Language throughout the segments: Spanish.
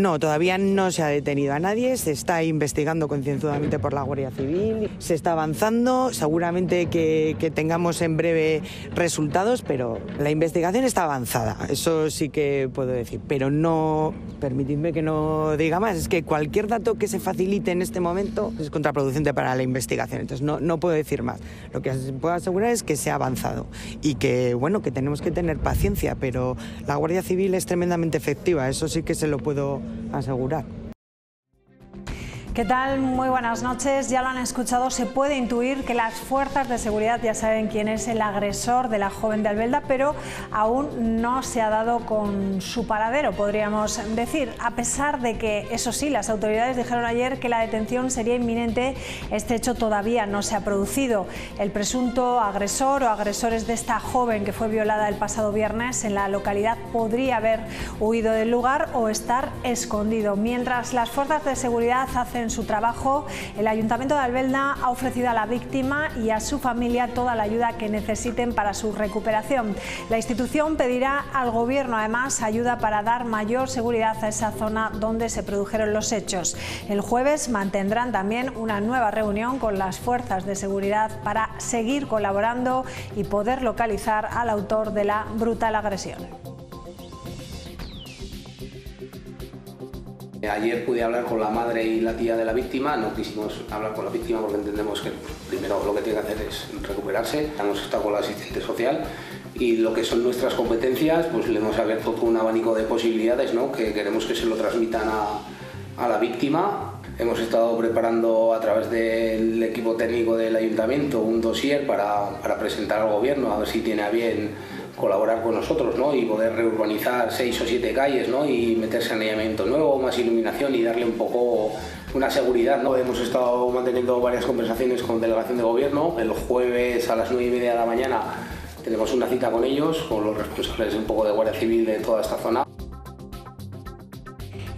No, todavía no se ha detenido a nadie, se está investigando concienzudamente por la Guardia Civil, se está avanzando, seguramente que, tengamos en breve resultados, pero la investigación está avanzada, eso sí que puedo decir, pero no, permitidme que no diga más, es que cualquier dato que se facilite en este momento es contraproducente para la investigación, entonces no, no puedo decir más. Lo que puedo asegurar es que se ha avanzado y que, bueno, que tenemos que tener paciencia, pero la Guardia Civil es tremendamente efectiva, eso sí que se lo puedo asegurar. ¿Qué tal? Muy buenas noches. Ya lo han escuchado, se puede intuir que las fuerzas de seguridad ya saben quién es el agresor de la joven de Albelda, pero aún no se ha dado con su paradero, podríamos decir. A pesar de que, eso sí, las autoridades dijeron ayer que la detención sería inminente, este hecho todavía no se ha producido. El presunto agresor o agresores de esta joven que fue violada el pasado viernes en la localidad podría haber huido del lugar o estar escondido. Mientras las fuerzas de seguridad hacen su trabajo, el Ayuntamiento de Albelda ha ofrecido a la víctima y a su familia toda la ayuda que necesiten para su recuperación. La institución pedirá al Gobierno además ayuda para dar mayor seguridad a esa zona donde se produjeron los hechos. El jueves mantendrán también una nueva reunión con las fuerzas de seguridad para seguir colaborando y poder localizar al autor de la brutal agresión. Ayer pude hablar con la madre y la tía de la víctima, no quisimos hablar con la víctima porque entendemos que primero lo que tiene que hacer es recuperarse. Hemos estado con la asistente social y lo que son nuestras competencias, pues le hemos abierto un abanico de posibilidades ¿no? que queremos que se lo transmitan a, a la víctima. Hemos estado preparando a través del equipo técnico del ayuntamiento un dossier para, para presentar al gobierno, a ver si tiene a bien colaborar con nosotros ¿no? y poder reurbanizar seis o siete calles ¿no? y meterse en saneamiento nuevo, más iluminación y darle un poco una seguridad. ¿no? Hemos estado manteniendo varias conversaciones con delegación de gobierno. El jueves a las nueve y media de la mañana tenemos una cita con ellos, con los responsables un poco de Guardia Civil de toda esta zona.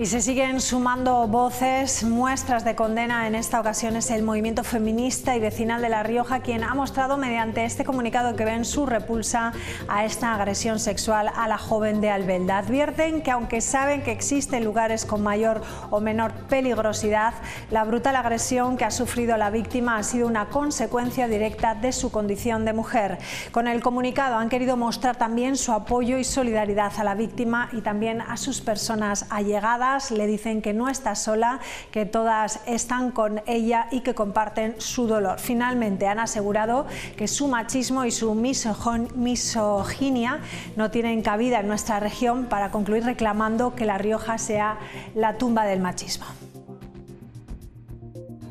Y se siguen sumando voces, muestras de condena. En esta ocasión es el movimiento feminista y vecinal de La Rioja quien ha mostrado mediante este comunicado que ven su repulsa a esta agresión sexual a la joven de Albelda. Advierten que aunque saben que existen lugares con mayor o menor peligrosidad, la brutal agresión que ha sufrido la víctima ha sido una consecuencia directa de su condición de mujer. Con el comunicado han querido mostrar también su apoyo y solidaridad a la víctima y también a sus personas allegadas le dicen que no está sola, que todas están con ella y que comparten su dolor. Finalmente han asegurado que su machismo y su misoginia no tienen cabida en nuestra región para concluir reclamando que La Rioja sea la tumba del machismo.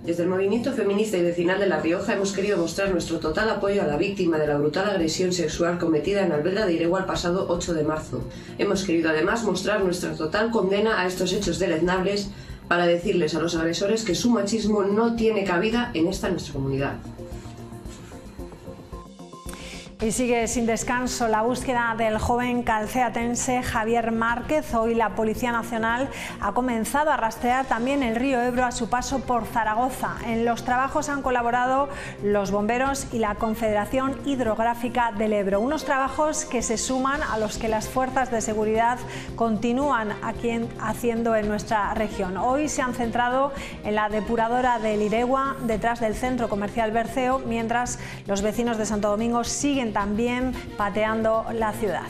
Desde el movimiento feminista y vecinal de La Rioja hemos querido mostrar nuestro total apoyo a la víctima de la brutal agresión sexual cometida en Albelda de Iregua el pasado 8 de marzo. Hemos querido además mostrar nuestra total condena a estos hechos deleznables para decirles a los agresores que su machismo no tiene cabida en esta nuestra comunidad. Y sigue sin descanso la búsqueda del joven calceatense Javier Márquez. Hoy la Policía Nacional ha comenzado a rastrear también el río Ebro a su paso por Zaragoza. En los trabajos han colaborado los bomberos y la Confederación Hidrográfica del Ebro. Unos trabajos que se suman a los que las fuerzas de seguridad continúan aquí haciendo en nuestra región. Hoy se han centrado en la depuradora del Iregua, detrás del centro comercial Berceo, mientras los vecinos de Santo Domingo siguen también pateando la ciudad.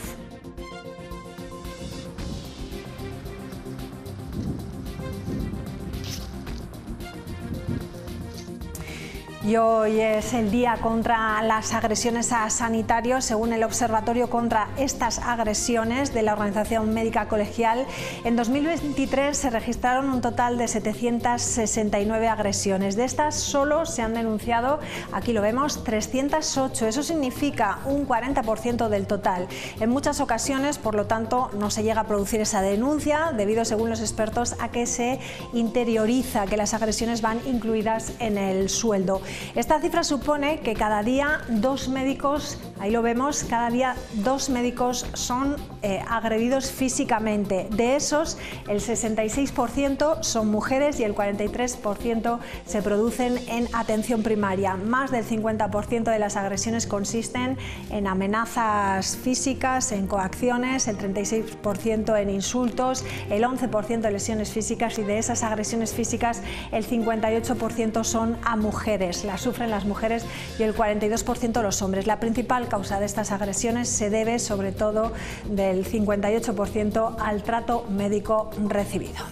Y hoy es el día contra las agresiones a sanitarios. Según el Observatorio contra estas agresiones de la Organización Médica Colegial, en 2023 se registraron un total de 769 agresiones. De estas solo se han denunciado, aquí lo vemos, 308. Eso significa un 40% del total. En muchas ocasiones, por lo tanto, no se llega a producir esa denuncia debido, según los expertos, a que se interioriza que las agresiones van incluidas en el sueldo. Esta cifra supone que cada día dos médicos, ahí lo vemos, cada día dos médicos son eh, agredidos físicamente. De esos, el 66% son mujeres y el 43% se producen en atención primaria. Más del 50% de las agresiones consisten en amenazas físicas, en coacciones, el 36% en insultos, el 11% de lesiones físicas y de esas agresiones físicas el 58% son a mujeres, las sufren las mujeres y el 42% los hombres. La principal causa de estas agresiones se debe sobre todo del 58% al trato médico recibido.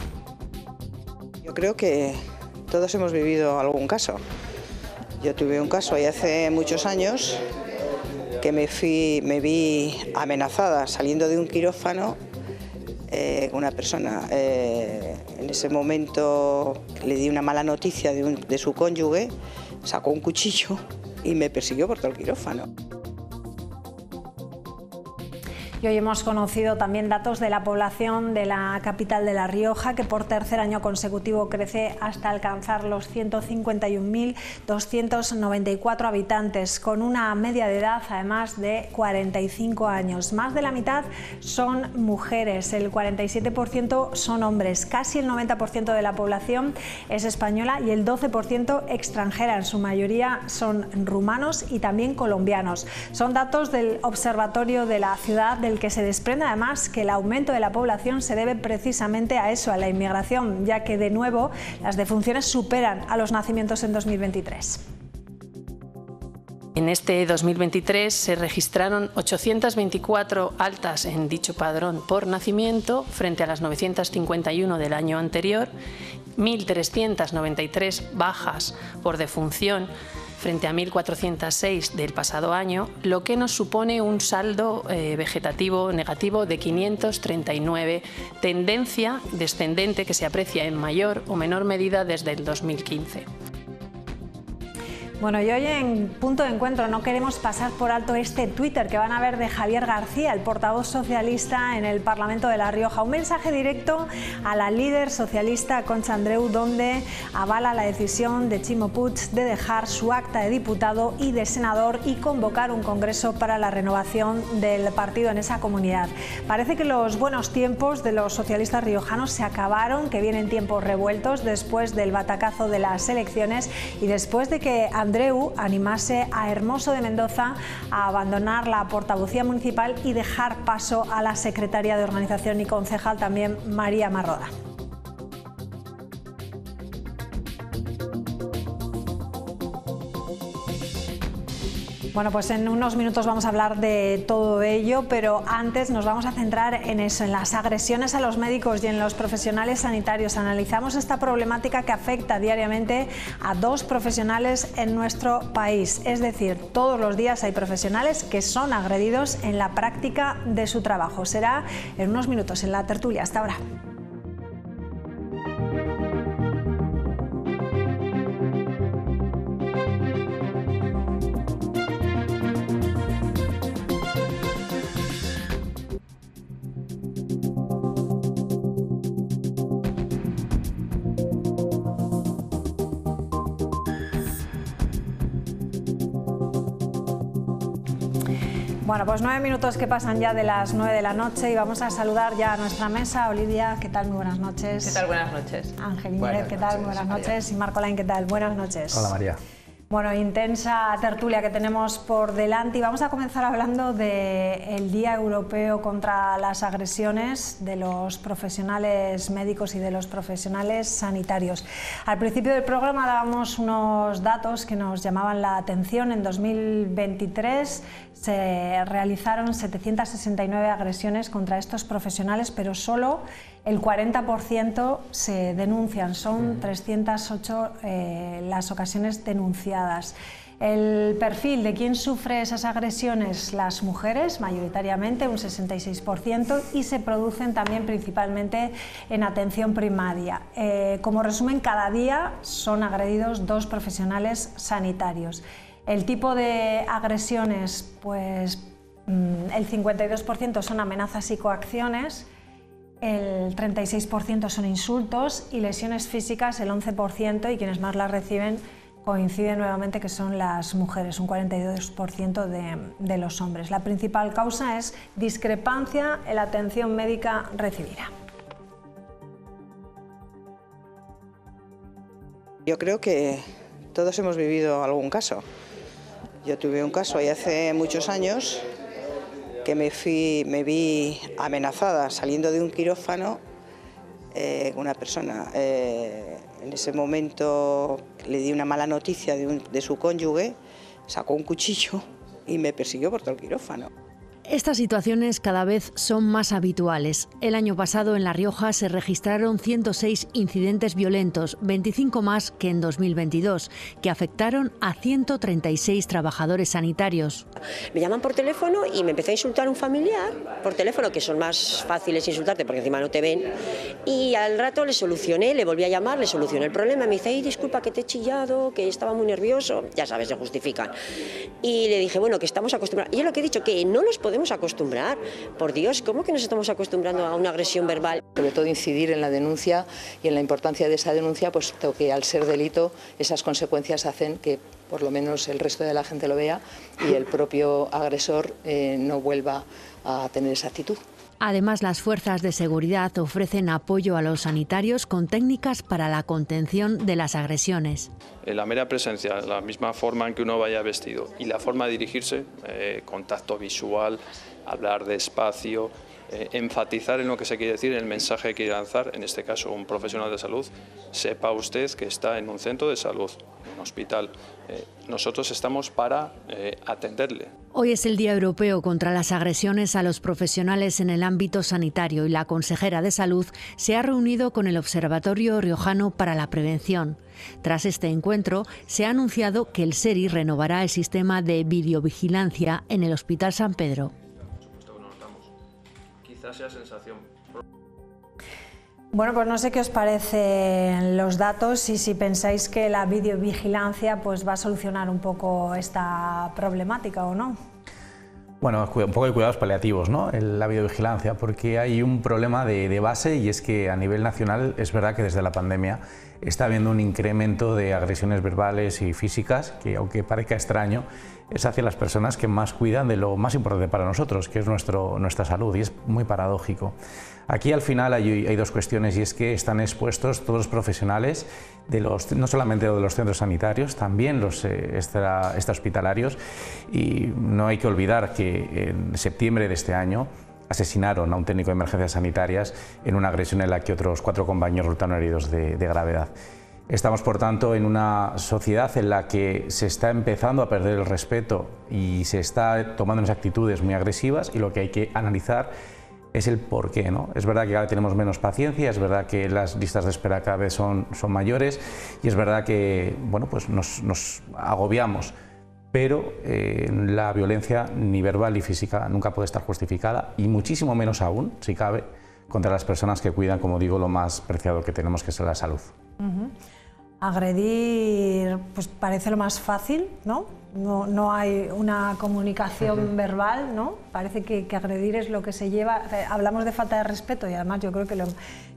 Yo creo que todos hemos vivido algún caso. Yo tuve un caso ahí hace muchos años que me, vi amenazada saliendo de un quirófano eh, una persona. Eh, en ese momento le di una mala noticia de su cónyuge, sacó un cuchillo y me persiguió por todo el quirófano. Y hoy hemos conocido también datos de la población de la capital de La Rioja, que por tercer año consecutivo crece hasta alcanzar los 151.294 habitantes, con una media de edad además de 45 años. Más de la mitad son mujeres, el 47% son hombres, casi el 90% de la población es española y el 12% extranjera, en su mayoría son rumanos y también colombianos. Son datos del Observatorio de la Ciudad de el que se desprende además que el aumento de la población se debe precisamente a eso, a la inmigración, ya que de nuevo las defunciones superan a los nacimientos en 2023. En este 2023 se registraron 824 altas en dicho padrón por nacimiento frente a las 951 del año anterior, 1.393 bajas por defunción frente a 1.406 del pasado año, lo que nos supone un saldo eh, vegetativo negativo de 539, tendencia descendente que se aprecia en mayor o menor medida desde el 2015. Bueno, y hoy en punto de encuentro no queremos pasar por alto este Twitter que van a ver de Javier García, el portavoz socialista en el Parlamento de La Rioja. Un mensaje directo a la líder socialista Concha Andreu, donde avala la decisión de Chimo Puig de dejar su acta de diputado y de senador y convocar un congreso para la renovación del partido en esa comunidad. Parece que los buenos tiempos de los socialistas riojanos se acabaron, que vienen tiempos revueltos después del batacazo de las elecciones y después de que Andreu animase a Hermoso de Mendoza a abandonar la portavocía municipal y dejar paso a la secretaria de organización y concejal también María Marroda. Bueno, pues en unos minutos vamos a hablar de todo ello, pero antes nos vamos a centrar en eso, en las agresiones a los médicos y en los profesionales sanitarios. Analizamos esta problemática que afecta diariamente a dos profesionales en nuestro país. Es decir, todos los días hay profesionales que son agredidos en la práctica de su trabajo. Será en unos minutos en la tertulia. Hasta ahora. Bueno, pues nueve minutos que pasan ya de las nueve de la noche y vamos a saludar ya a nuestra mesa. Olivia, ¿qué tal? Muy buenas noches. ¿Qué tal? Buenas noches. Ángel Inés, ¿qué tal? Muy buenas noches. Y Marco Lain, ¿qué tal? Buenas noches. Hola María. Bueno, intensa tertulia que tenemos por delante y vamos a comenzar hablando del Día Europeo contra las agresiones de los profesionales médicos y de los profesionales sanitarios. Al principio del programa dábamos unos datos que nos llamaban la atención. En 2023 se realizaron 769 agresiones contra estos profesionales, pero solo el 40% se denuncian, son 308 eh, las ocasiones denunciadas. El perfil de quién sufre esas agresiones, las mujeres, mayoritariamente un 66%, y se producen también principalmente en atención primaria. Eh, como resumen, cada día son agredidos dos profesionales sanitarios. El tipo de agresiones, pues mm, el 52% son amenazas y coacciones, el 36% son insultos y lesiones físicas el 11% y quienes más las reciben coincide nuevamente que son las mujeres, un 42% de, de, los hombres. La principal causa es discrepancia en la atención médica recibida. Yo creo que todos hemos vivido algún caso. Yo tuve un caso ahí hace muchos años que me, fui, me vi amenazada saliendo de un quirófano eh, una persona. Eh, en ese momento le di una mala noticia de, de su cónyuge, sacó un cuchillo y me persiguió por todo el quirófano. Estas situaciones cada vez son más habituales. El año pasado en La Rioja se registraron 106 incidentes violentos, 25 más que en 2022, que afectaron a 136 trabajadores sanitarios. Me llaman por teléfono y me empecé a insultar un familiar por teléfono, que son más fáciles insultarte porque encima no te ven. Y al rato le solucioné, le volví a llamar, le solucioné el problema. Me dice, disculpa que te he chillado, que estaba muy nervioso. Ya sabes, se justifican. Y le dije, bueno, que estamos acostumbrados. Y es lo que he dicho, que no nos podemos acostumbrar. Por Dios, ¿cómo que nos estamos acostumbrando a una agresión verbal? Sobre todo incidir en la denuncia y en la importancia de esa denuncia, puesto que al ser delito esas consecuencias hacen que por lo menos el resto de la gente lo vea y el propio agresor eh, no vuelva a tener esa actitud. Además, las fuerzas de seguridad ofrecen apoyo a los sanitarios con técnicas para la contención de las agresiones. La mera presencia, la misma forma en que uno vaya vestido y la forma de dirigirse, eh, contacto visual, hablar despacio, eh, enfatizar en lo que se quiere decir, en el mensaje que quiere lanzar, en este caso un profesional de salud, sepa usted que está en un centro de salud, un hospital. Eh, nosotros estamos para eh, atenderle. Hoy es el Día Europeo contra las agresiones a los profesionales en el ámbito sanitario y la consejera de salud se ha reunido con el Observatorio Riojano para la Prevención. Tras este encuentro, se ha anunciado que el SERI renovará el sistema de videovigilancia en el Hospital San Pedro sensación. Bueno, pues no sé qué os parecen los datos y si pensáis que la videovigilancia pues, va a solucionar un poco esta problemática o no. Bueno, un poco de cuidados paliativos, ¿no? La videovigilancia, porque hay un problema de, de, base y es que a nivel nacional es verdad que desde la pandemia está habiendo un incremento de agresiones verbales y físicas que, aunque parezca extraño, es hacia las personas que más cuidan de lo más importante para nosotros, que es nuestro, nuestra salud, y es muy paradójico. Aquí al final hay, dos cuestiones y es que están expuestos todos los profesionales, de los, no solamente de los centros sanitarios, también los eh, extra, hospitalarios y no hay que olvidar que en septiembre de este año asesinaron a un técnico de emergencias sanitarias en una agresión en la que otros cuatro compañeros resultaron heridos de gravedad. Estamos, por tanto, en una sociedad en la que se está empezando a perder el respeto y se está tomando unas actitudes muy agresivas y lo que hay que analizar es el por qué. ¿no? Es verdad que vez tenemos menos paciencia, es verdad que las listas de espera cada vez son, son mayores y es verdad que bueno, pues nos, nos agobiamos, pero eh, la violencia ni verbal ni física nunca puede estar justificada y muchísimo menos aún, si cabe, contra las personas que cuidan, como digo, lo más preciado que tenemos, que es la salud. Agredir pues parece lo más fácil, ¿no? No, no hay una comunicación verbal, ¿no? Parece que, que, agredir es lo que se lleva. Hablamos de falta de respeto y además yo creo que, lo,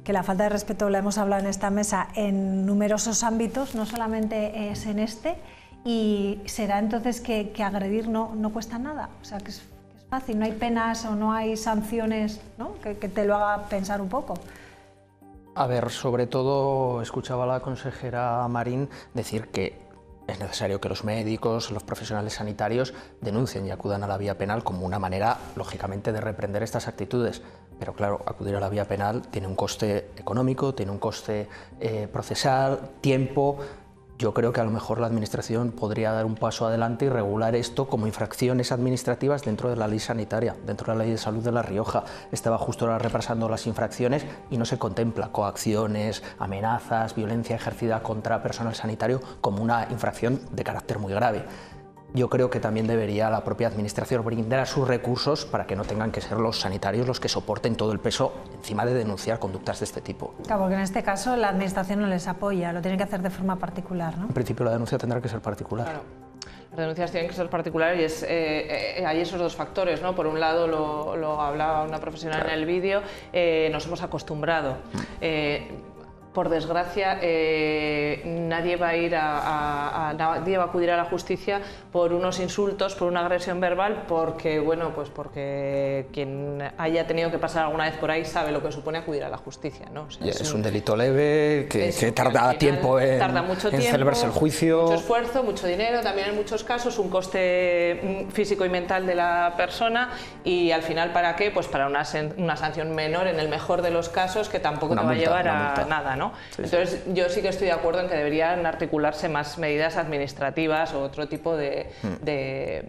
que la falta de respeto la hemos hablado en esta mesa en numerosos ámbitos, no solamente es en este, y será entonces que, que agredir no, no cuesta nada, o sea que es, que es, fácil, no hay penas o no hay sanciones ¿no? que, que te lo haga pensar un poco. A ver, sobre todo escuchaba a la consejera Marín decir que es necesario que los médicos, los profesionales sanitarios denuncien y acudan a la vía penal como una manera, lógicamente, de reprender estas actitudes. Pero claro, acudir a la vía penal tiene un coste económico, tiene un coste eh, procesal, tiempo, yo creo que a lo mejor la Administración podría dar un paso adelante y regular esto como infracciones administrativas dentro de la ley sanitaria, dentro de la ley de salud de La Rioja. Estaba justo ahora repasando las infracciones y no se contempla coacciones, amenazas, violencia ejercida contra personal sanitario como una infracción de carácter muy grave yo creo que también debería la propia Administración brindar sus recursos para que no tengan que ser los sanitarios los que soporten todo el peso encima de denunciar conductas de este tipo. Claro, porque en este caso la Administración no les apoya, lo tienen que hacer de forma particular, ¿no? En principio la denuncia tendrá que ser particular. Claro. Las denuncias tienen que ser particulares y es, eh, eh, hay esos dos factores. ¿no? Por un lado, lo, lo hablaba una profesional claro. en el vídeo, eh, nos hemos acostumbrado. Eh, por desgracia, eh, nadie va a ir a, nadie va a acudir a la justicia por unos insultos, por una agresión verbal, porque bueno, pues porque quien haya tenido que pasar alguna vez por ahí sabe lo que supone acudir a la justicia, ¿no? es, un, delito leve que, tarda tiempo en, tarda mucho celebrarse el juicio. Mucho esfuerzo, mucho dinero, también en muchos casos un coste mm, físico y mental de la persona y al final para qué? Pues para una, una sanción menor en el mejor de los casos que tampoco te va a llevar a nada, ¿no? Entonces, yo sí que estoy de acuerdo en que deberían articularse más medidas administrativas o otro tipo de, hmm. de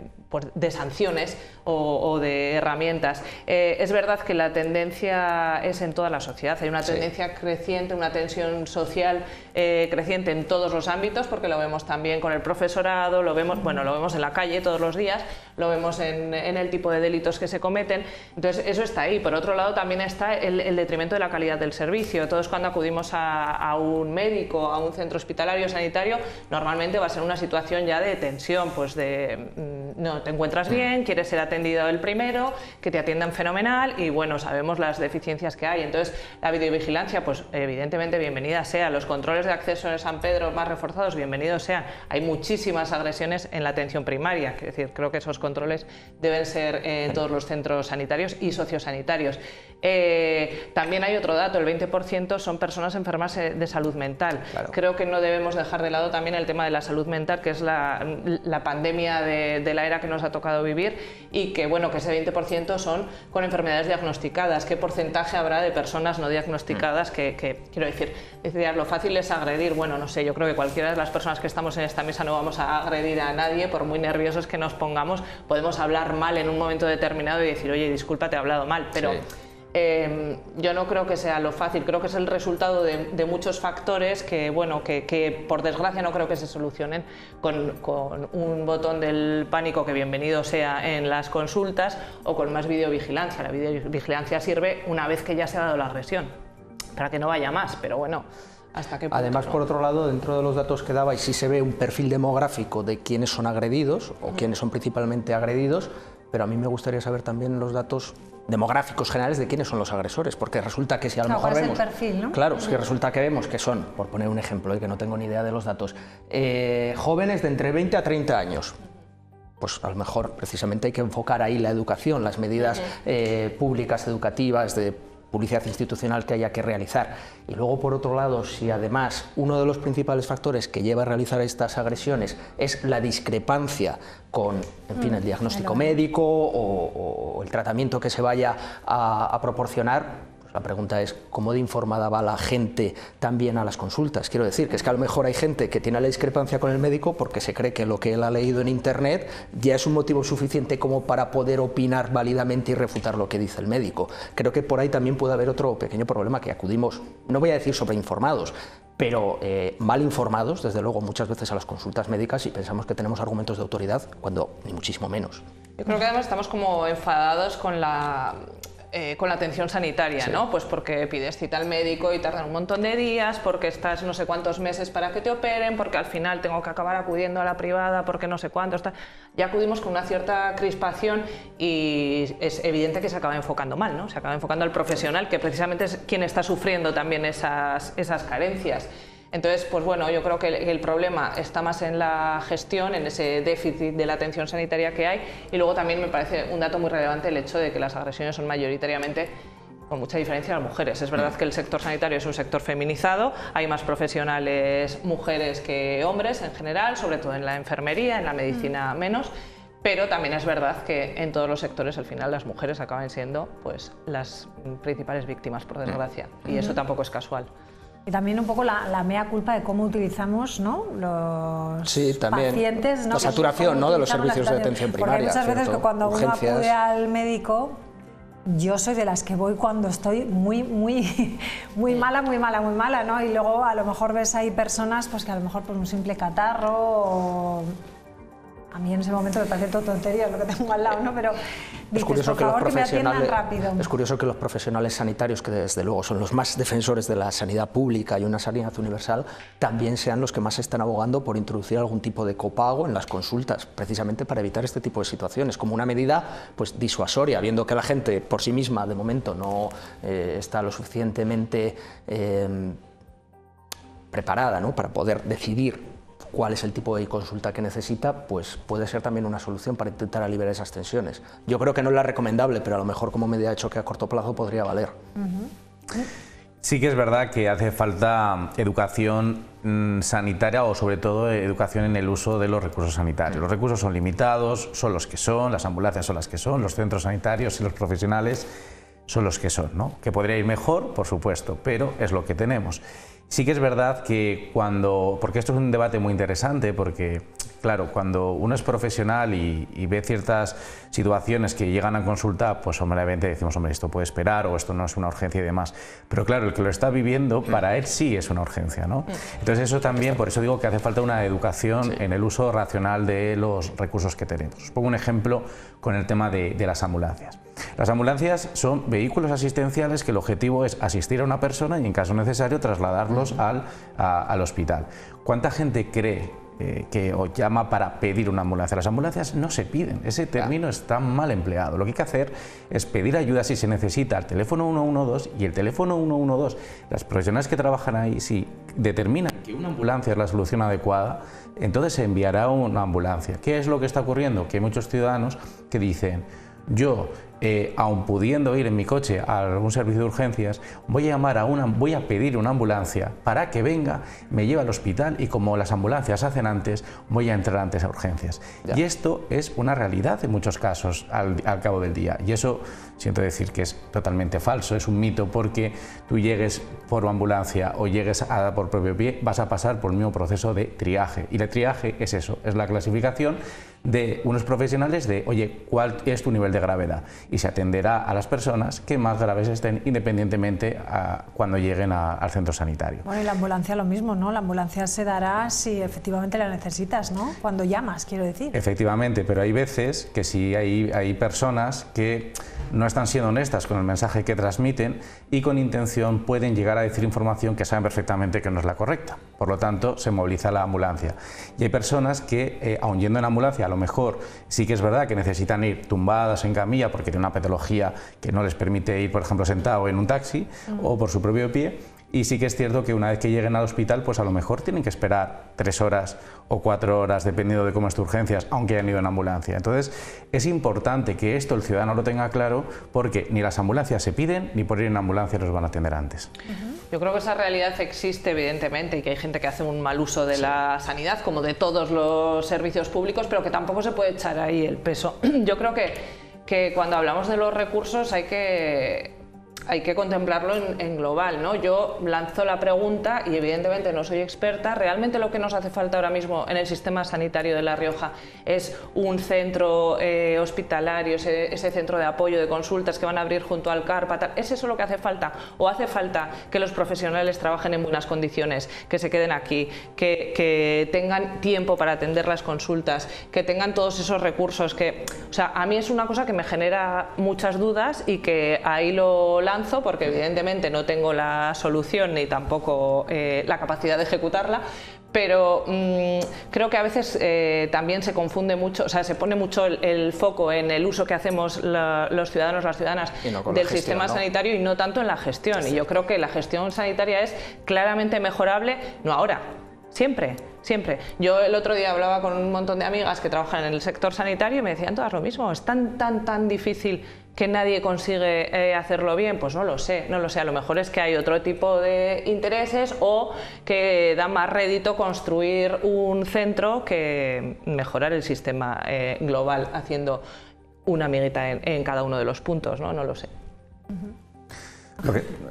sanciones o, de herramientas. Eh, es verdad que la tendencia es en toda la sociedad, hay una tendencia creciente, una tensión social eh, creciente en todos los ámbitos, porque lo vemos también con el profesorado, lo vemos, bueno, lo vemos en la calle todos los días, lo vemos en, el tipo de delitos que se cometen. Entonces, eso está ahí. Por otro lado, también está el, detrimento de la calidad del servicio. Todos cuando acudimos a, un médico, a un centro hospitalario sanitario, normalmente va a ser una situación ya de tensión, pues de mm, no te encuentras bien, quieres ser atendido el primero, que te atiendan fenomenal y bueno, sabemos las deficiencias que hay. Entonces, la videovigilancia, pues evidentemente bienvenida sea. Los controles de acceso en San Pedro más reforzados, bienvenidos sean. Hay muchísimas agresiones en la atención primaria, es decir, creo que esos controles deben ser en todos los centros sanitarios y sociosanitarios. Eh, también hay otro dato, el 20% son personas enfermas eh, de salud mental. Creo que no debemos dejar de lado también el tema de la salud mental, que es la, pandemia de, la era que nos ha tocado vivir y que, bueno, que ese 20% son con enfermedades diagnosticadas. ¿Qué porcentaje habrá de personas no diagnosticadas que, quiero decir, decir, lo fácil es agredir? Bueno, no sé, yo creo que cualquiera de las personas que estamos en esta mesa no vamos a agredir a nadie, por muy nerviosos que nos pongamos, podemos hablar mal en un momento determinado y decir, oye, disculpa, te he hablado mal, pero... Em, yo no creo que sea lo fácil, creo que es el resultado de, muchos factores que, bueno, que, por desgracia no creo que se solucionen con, un botón del pánico que bienvenido sea en las consultas o con más videovigilancia. La videovigilancia sirve una vez que ya se ha dado la agresión, para que no vaya más, pero bueno. ¿Hasta qué Además, por otro lado, dentro de los datos que daba, y sí se ve un perfil demográfico de quiénes son agredidos o quiénes son principalmente agredidos, pero a mí me gustaría saber también los datos demográficos generales de quiénes son los agresores, porque resulta que si a lo mejor vemos, claro, si resulta que vemos que son, por poner un ejemplo, y que no tengo ni idea de los datos, eh, jóvenes de entre 20 a 30 años, pues a lo mejor precisamente hay que enfocar ahí la educación, las medidas eh, públicas educativas de publicidad institucional que haya que realizar. Y luego, por otro lado, si además uno de los principales factores que lleva a realizar estas agresiones es la discrepancia con en fin, el mm, diagnóstico médico o, el tratamiento que se vaya a proporcionar, la pregunta es cómo de informada va la gente también a las consultas. Quiero decir que es que a lo mejor hay gente que tiene la discrepancia con el médico porque se cree que lo que él ha leído en Internet ya es un motivo suficiente como para poder opinar válidamente y refutar lo que dice el médico. Creo que por ahí también puede haber otro pequeño problema que acudimos, no voy a decir sobreinformados, pero eh, mal informados, desde luego, muchas veces a las consultas médicas y pensamos que tenemos argumentos de autoridad cuando ni muchísimo menos. Yo creo que además estamos como enfadados con la eh, con la atención sanitaria, ¿no? Pues porque pides cita al médico y tardan un montón de días, porque estás no sé cuántos meses para que te operen, porque al final tengo que acabar acudiendo a la privada, porque no sé cuánto. Está... Ya acudimos con una cierta crispación y es evidente que se acaba enfocando mal, ¿no? Se acaba enfocando al profesional, que precisamente es quien está sufriendo también esas, esas carencias. Entonces, pues bueno, yo creo que el, problema está más en la gestión, en ese déficit de la atención sanitaria que hay y luego también me parece un dato muy relevante el hecho de que las agresiones son mayoritariamente con mucha diferencia las mujeres. Es verdad que el sector sanitario es un sector feminizado, hay más profesionales mujeres que hombres en general, sobre todo en la enfermería, en la medicina mm. menos, pero también es verdad que en todos los sectores al final las mujeres acaban siendo pues las principales víctimas, por desgracia, y eso tampoco es casual. Y también un poco la, mea culpa de cómo utilizamos ¿no? los sí, también. pacientes. ¿no? La saturación ¿no? de los servicios de atención primaria. Porque muchas veces que cuando uno acude al médico, yo soy de las que voy cuando estoy muy, muy, muy mala, muy mala, muy mala, ¿no? Y luego a lo mejor ves ahí personas pues que a lo mejor por un simple catarro o a mí en ese momento me parece todo tontería lo que tengo al lado, ¿no? Pero es curioso que los profesionales, Es curioso que los profesionales sanitarios, que desde luego son los más defensores de la sanidad pública y una sanidad universal, también sean los que más están abogando por introducir algún tipo de copago en las consultas, precisamente para evitar este tipo de situaciones, como una medida pues disuasoria, viendo que la gente por sí misma de momento no eh, está lo suficientemente eh, preparada ¿no? para poder decidir cuál es el tipo de consulta que necesita, pues puede ser también una solución para intentar aliviar esas tensiones. Yo creo que no es la recomendable, pero a lo mejor como medida de choque a corto plazo podría valer. Sí que es verdad que hace falta educación mm, sanitaria o sobre todo educación en el uso de los recursos sanitarios. Los recursos son limitados, son los que son, las ambulancias son las que son, los centros sanitarios y los profesionales son los que son, ¿no? Que podría ir mejor, por supuesto, pero es lo que tenemos. Sí que es verdad que cuando, porque esto es un debate muy interesante, porque claro, cuando uno es profesional y, ve ciertas situaciones que llegan a consulta, pues obviamente decimos, hombre, esto puede esperar o esto no es una urgencia y demás. Pero claro, el que lo está viviendo, para él sí es una urgencia, ¿no? Entonces eso también, por eso digo que hace falta una educación en el uso racional de los recursos que tenemos. Os pongo un ejemplo con el tema de las ambulancias. Las ambulancias son vehículos asistenciales que el objetivo es asistir a una persona y en caso necesario trasladarlos al, al hospital. ¿Cuánta gente cree eh, que os llama para pedir una ambulancia. Las ambulancias no se piden, ese término está mal empleado. Lo que hay que hacer es pedir ayuda si se necesita al teléfono 112 y el teléfono 112, las profesionales que trabajan ahí, si determinan que una ambulancia es la solución adecuada, entonces se enviará una ambulancia. ¿Qué es lo que está ocurriendo? Que hay muchos ciudadanos que dicen, yo eh, aun pudiendo ir en mi coche a algún servicio de urgencias, voy a llamar a una, voy a pedir una ambulancia para que venga, me lleve al hospital y como las ambulancias hacen antes, voy a entrar antes a urgencias. Y esto es una realidad en muchos casos al, cabo del día. Y eso siento decir que es totalmente falso, es un mito porque tú llegues por ambulancia o llegues a, por propio pie, vas a pasar por el mismo proceso de triaje. Y el triaje es eso, es la clasificación de unos profesionales de, oye, ¿cuál es tu nivel de gravedad? Y se atenderá a las personas que más graves estén independientemente a cuando lleguen al centro sanitario. Bueno, y la ambulancia lo mismo, ¿no? La ambulancia se dará si efectivamente la necesitas, ¿no? Cuando llamas, quiero decir. Efectivamente, pero hay veces que si hay, hay personas que no están siendo honestas con el mensaje que transmiten y con intención pueden llegar a decir información que saben perfectamente que no es la correcta. Por lo tanto, se moviliza la ambulancia. Y hay personas que, eh, aun yendo en ambulancia, a lo mejor sí que es verdad que necesitan ir tumbadas en camilla porque tienen una patología que no les permite ir, por ejemplo, sentado en un taxi o por su propio pie, y sí que es cierto que una vez que lleguen al hospital, pues a lo mejor tienen que esperar tres horas o cuatro horas, dependiendo de cómo es tu urgencias, aunque hayan ido en ambulancia. Entonces, es importante que esto el ciudadano lo tenga claro, porque ni las ambulancias se piden, ni por ir en ambulancia los van a atender antes. Yo creo que esa realidad existe, evidentemente, y que hay gente que hace un mal uso de la sanidad, como de todos los servicios públicos, pero que tampoco se puede echar ahí el peso. Yo creo que, que cuando hablamos de los recursos hay que hay que contemplarlo en, global. ¿no? Yo lanzo la pregunta y evidentemente no soy experta. ¿Realmente lo que nos hace falta ahora mismo en el sistema sanitario de La Rioja es un centro eh, hospitalario, ese, centro de apoyo de consultas que van a abrir junto al CARPA? ¿Es eso lo que hace falta? ¿O hace falta que los profesionales trabajen en buenas condiciones, que se queden aquí, que, que tengan tiempo para atender las consultas, que tengan todos esos recursos? Que, o sea, a mí es una cosa que me genera muchas dudas y que ahí lo porque evidentemente no tengo la solución ni tampoco eh, la capacidad de ejecutarla, pero mm, creo que a veces eh, también se confunde mucho, o sea, se pone mucho el, foco en el uso que hacemos los ciudadanos, las ciudadanas del sistema sanitario y no tanto en la gestión. Y yo creo que la gestión sanitaria es claramente mejorable, no ahora, Siempre, siempre. Yo el otro día hablaba con un montón de amigas que trabajan en el sector sanitario y me decían todas lo mismo. Es tan, tan, tan difícil que nadie consigue eh, hacerlo bien. Pues no lo sé, no lo sé. A lo mejor es que hay otro tipo de intereses o que da más rédito construir un centro que mejorar el sistema eh, global haciendo una amiguita en, cada uno de los puntos. No, no lo sé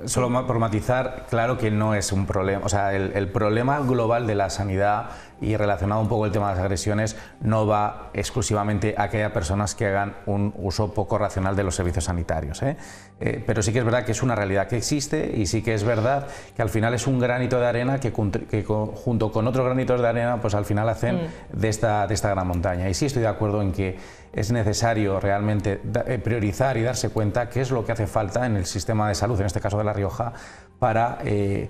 solo por matizar, claro que no es un problema, o sea, el, problema global de la sanidad y relacionado un poco el tema de las agresiones no va exclusivamente a aquellas personas que hagan un uso poco racional de los servicios sanitarios. ¿eh? Eh, pero sí que es verdad que es una realidad que existe y sí que es verdad que al final es un granito de arena que, junto con otros granitos de arena pues al final hacen mm. de, esta, de esta gran montaña. Y sí estoy de acuerdo en que es necesario realmente eh, priorizar y darse cuenta qué es lo que hace falta en el sistema de salud, en este caso de La Rioja, para eh,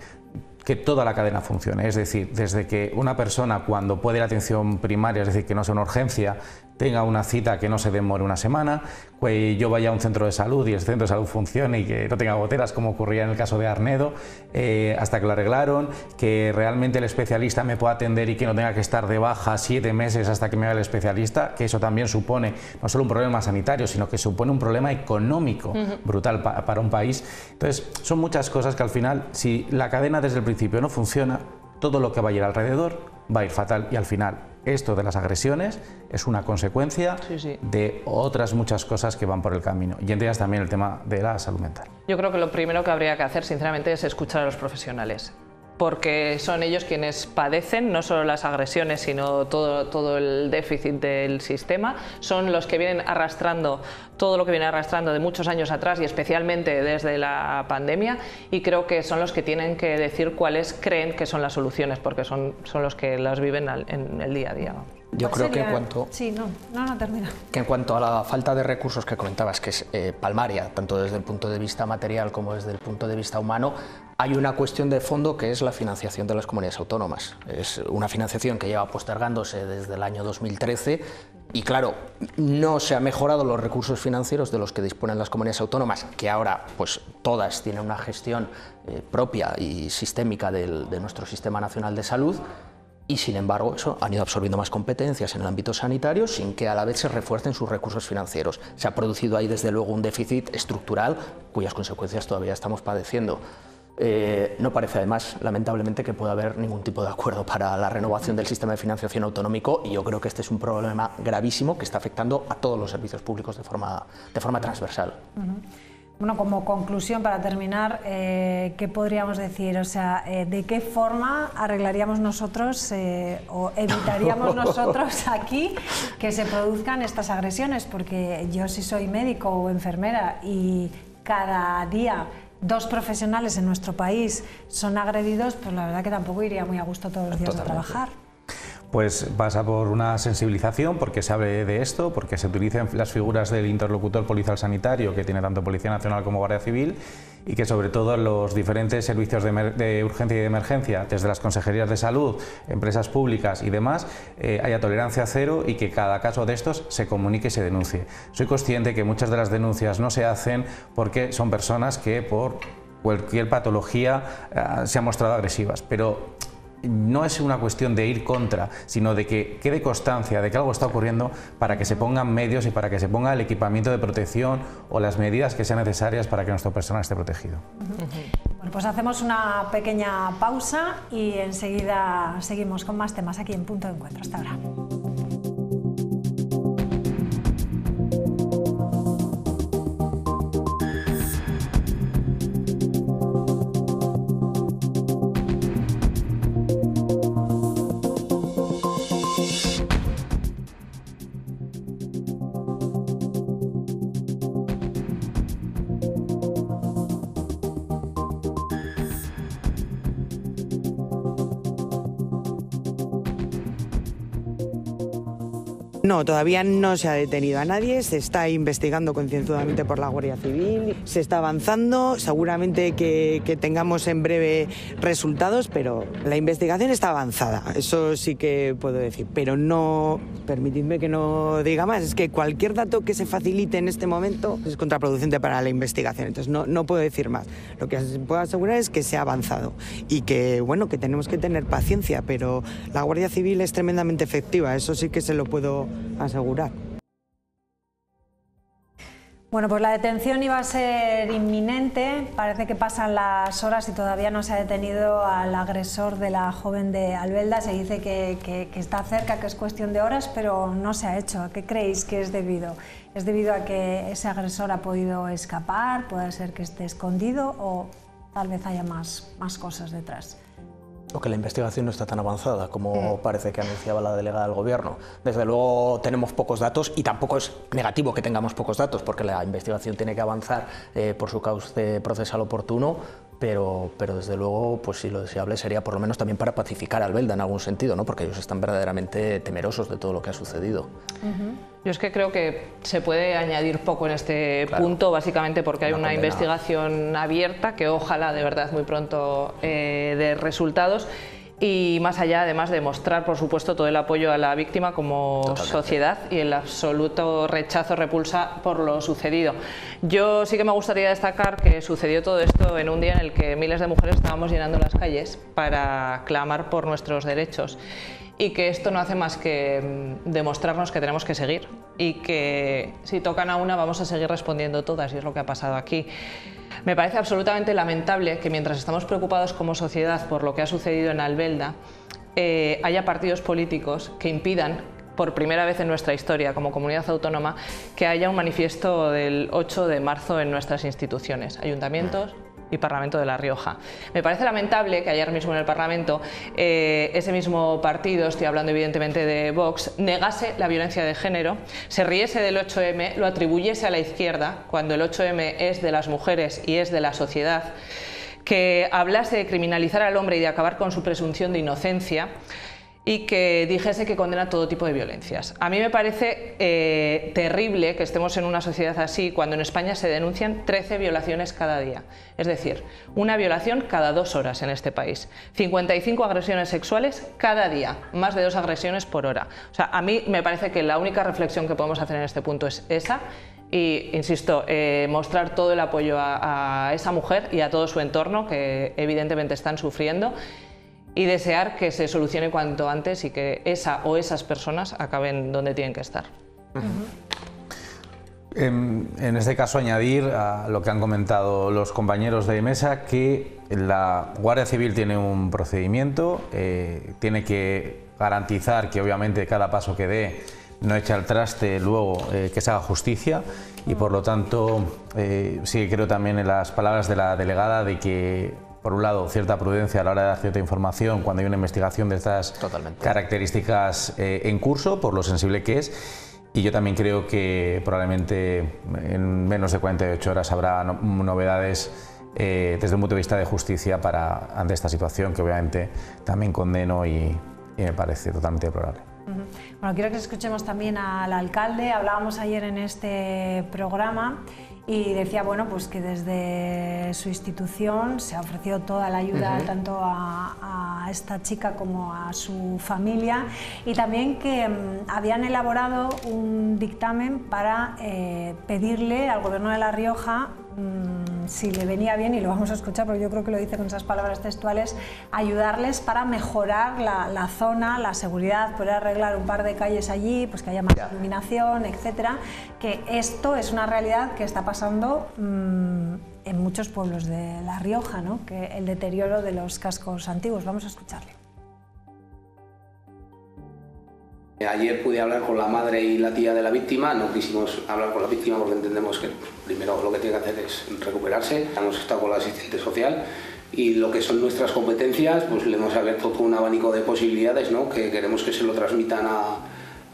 que toda la cadena funcione. Es decir, desde que una persona cuando puede ir atención primaria, es decir, que no sea una urgencia, tenga una cita que no se demore una semana, que yo vaya a un centro de salud y el centro de salud funcione y que no tenga goteras, como ocurría en el caso de Arnedo, eh, hasta que lo arreglaron, que realmente el especialista me pueda atender y que no tenga que estar de baja siete meses hasta que me haga el especialista, que eso también supone no solo un problema sanitario, sino que supone un problema económico brutal para un país. Entonces, son muchas cosas que al final, si la cadena desde el principio no funciona, todo lo que va a ir alrededor va a ir fatal. Y al final esto de las agresiones es una consecuencia de otras muchas cosas que van por el camino. Y entre ellas también el tema de la salud mental. Yo creo que lo primero que habría que hacer sinceramente es escuchar a los profesionales porque son ellos quienes padecen no solo las agresiones, sino todo, todo el déficit del sistema, son los que vienen arrastrando todo lo que viene arrastrando de muchos años atrás y especialmente desde la pandemia y creo que son los que tienen que decir cuáles creen que son las soluciones, porque son, son los que las viven en el día a día. Yo creo que en cuanto... Sí, no, no, no termina. Que en cuanto a la falta de recursos que comentabas, que es eh, palmaria, tanto desde el punto de vista material como desde el punto de vista humano, hay una cuestión de fondo que es la financiación de las comunidades autónomas. Es una financiación que lleva postergándose desde el año 2013 y claro, no se han mejorado los recursos financieros de los que disponen las comunidades autónomas, que ahora pues todas tienen una gestión eh, propia y sistémica de nuestro sistema nacional de salud. Y sin embargo, eso han ido absorbiendo más competencias en el ámbito sanitario sin que a la vez se refuercen sus recursos financieros. Se ha producido ahí, desde luego, un déficit estructural cuyas consecuencias todavía estamos padeciendo. Eh, no parece además, lamentablemente, que pueda haber ningún tipo de acuerdo para la renovación del sistema de financiación autonómico y yo creo que este es un problema gravísimo que está afectando a todos los servicios públicos de forma, de forma transversal. Bueno, como conclusión, para terminar, eh, ¿qué podríamos decir? O sea, eh, ¿de qué forma arreglaríamos nosotros o evitaríamos nosotros aquí que se produzcan estas agresiones? Porque yo si soy médico o enfermera y cada día dos profesionales en nuestro país son agredidos, pues la verdad que tampoco iría muy a gusto todos los días de trabajar. Pues pasa por una sensibilización, porque se hable de esto, porque se utilicen las figuras del interlocutor policial sanitario, que tiene tanto Policía Nacional como Guardia Civil, y que sobre todo los diferentes servicios de, urgencia y de emergencia, desde las consejerías de salud, empresas públicas y demás, eh, haya tolerancia cero y que cada caso de estos se comunique y se denuncie. Soy consciente que muchas de las denuncias no se hacen porque son personas que por cualquier patología eh, se han mostrado agresivas, pero no es una cuestión de ir contra, sino de que quede constancia de que algo está ocurriendo para que se pongan medios y para que se ponga el equipamiento de protección o las medidas que sean necesarias para que nuestro personal esté protegido. Bueno, pues hacemos una pequeña pausa y enseguida seguimos con más temas aquí en Punto de Encuentro. Hasta ahora. No, todavía no se ha detenido a nadie, se está investigando concienzudamente por la Guardia Civil, se está avanzando, seguramente que, tengamos en breve resultados, pero la investigación está avanzada, eso sí que puedo decir, pero no, permitidme que no diga más, es que cualquier dato que se facilite en este momento es contraproducente para la investigación, entonces no, no puedo decir más. Lo que se puedo asegurar es que se ha avanzado y que, bueno, que tenemos que tener paciencia, pero la Guardia Civil es tremendamente efectiva, eso sí que se lo puedo asegurar. Bueno, pues la detención iba a ser inminente. Parece que pasan las horas y todavía no se ha detenido al agresor de la joven de Albelda. Se dice que, que, está cerca, que es cuestión de horas, pero no se ha hecho. ¿A qué creéis que es debido? ¿Es debido a que ese agresor ha podido escapar? ¿Puede ser que esté escondido o tal vez haya más, más cosas detrás? O que la investigación no está tan avanzada como parece que anunciaba la delegada del Gobierno. Desde luego tenemos pocos datos y tampoco es negativo que tengamos pocos datos porque la investigación tiene que avanzar eh, por su cauce procesal oportuno, pero, pero desde luego, pues si lo deseable sería por lo menos también para pacificar al Belda en algún sentido, ¿no? porque ellos están verdaderamente temerosos de todo lo que ha sucedido. Yo es que creo que se puede añadir poco en este punto, básicamente porque hay una, investigación abierta que ojalá de verdad muy pronto eh, dé resultados y más allá además de mostrar por supuesto todo el apoyo a la víctima como sociedad y el absoluto rechazo, repulsa por lo sucedido. Yo sí que me gustaría destacar que sucedió todo esto en un día en el que miles de mujeres estábamos llenando las calles para clamar por nuestros derechos y que esto no hace más que mm, demostrarnos que tenemos que seguir y que si tocan a una vamos a seguir respondiendo todas y es lo que ha pasado aquí. Me parece absolutamente lamentable que mientras estamos preocupados como sociedad por lo que ha sucedido en Albelda, eh, haya partidos políticos que impidan por primera vez en nuestra historia como comunidad autónoma que haya un manifiesto del 8 de marzo en nuestras instituciones, ayuntamientos, y Parlamento de La Rioja. Me parece lamentable que ayer mismo en el Parlamento eh, ese mismo partido, estoy hablando evidentemente de Vox, negase la violencia de género, se riese del 8M, lo atribuyese a la izquierda, cuando el 8M es de las mujeres y es de la sociedad que hablase de criminalizar al hombre y de acabar con su presunción de inocencia, y que dijese que condena todo tipo de violencias. A mí me parece eh, terrible que estemos en una sociedad así cuando en España se denuncian 13 violaciones cada día. Es decir, una violación cada dos horas en este país. 55 agresiones sexuales cada día, más de dos agresiones por hora. O sea, a mí me parece que la única reflexión que podemos hacer en este punto es esa y, insisto, eh, mostrar todo el apoyo a esa mujer y a todo su entorno que evidentemente están sufriendo y desear que se solucione cuanto antes y que esa o esas personas acaben donde tienen que estar. en, este caso, añadir a lo que han comentado los compañeros de mesa que la Guardia Civil tiene un procedimiento, eh, tiene que garantizar que obviamente cada paso que dé no eche al traste luego eh, que se haga justicia y por lo tanto eh, sí creo también en las palabras de la delegada de que por un lado, cierta prudencia a la hora de dar cierta información cuando hay una investigación de estas características eh, en curso, por lo sensible que es. Y yo también creo que probablemente en menos de 48 horas habrá novedades eh, desde un punto de vista de justicia para, ante esta situación que obviamente también condeno y, me parece totalmente deplorable. Bueno, quiero que escuchemos también al alcalde. Hablábamos ayer en este programa y decía bueno pues que desde su institución se ha ofrecido toda la ayuda tanto a, esta chica como a su familia. Y también que mm, habían elaborado un dictamen para eh, pedirle al gobierno de La Rioja Mm, si le venía bien, y lo vamos a escuchar porque yo creo que lo dice con esas palabras textuales, ayudarles para mejorar la, zona, la seguridad, poder arreglar un par de calles allí, pues que haya más iluminación, etcétera. Que esto es una realidad que está pasando mm, en muchos pueblos de La Rioja, ¿no? que el deterioro de los cascos antiguos. Vamos a escucharle. Ayer pude hablar con la madre y la tía de la víctima, no quisimos hablar con la víctima porque entendemos que primero lo que tiene que hacer es recuperarse. Hemos estado con la asistente social y lo que son nuestras competencias, pues le hemos abierto todo un abanico de posibilidades ¿no? que queremos que se lo transmitan a,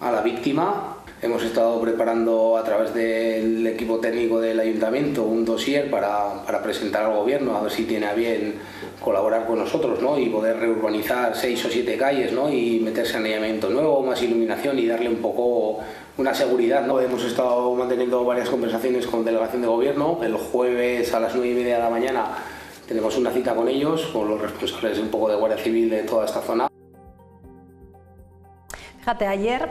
a la víctima Hemos estado preparando a través del equipo técnico del ayuntamiento un dossier para, para, presentar al gobierno, a ver si tiene a bien colaborar con nosotros ¿no? y poder reurbanizar seis o siete calles ¿no? y meterse saneamiento nuevo, más iluminación y darle un poco una seguridad. ¿no? Hemos estado manteniendo varias conversaciones con delegación de gobierno. El jueves a las nueve y media de la mañana tenemos una cita con ellos, con los responsables un poco de Guardia Civil de toda esta zona. Fíjate, ayer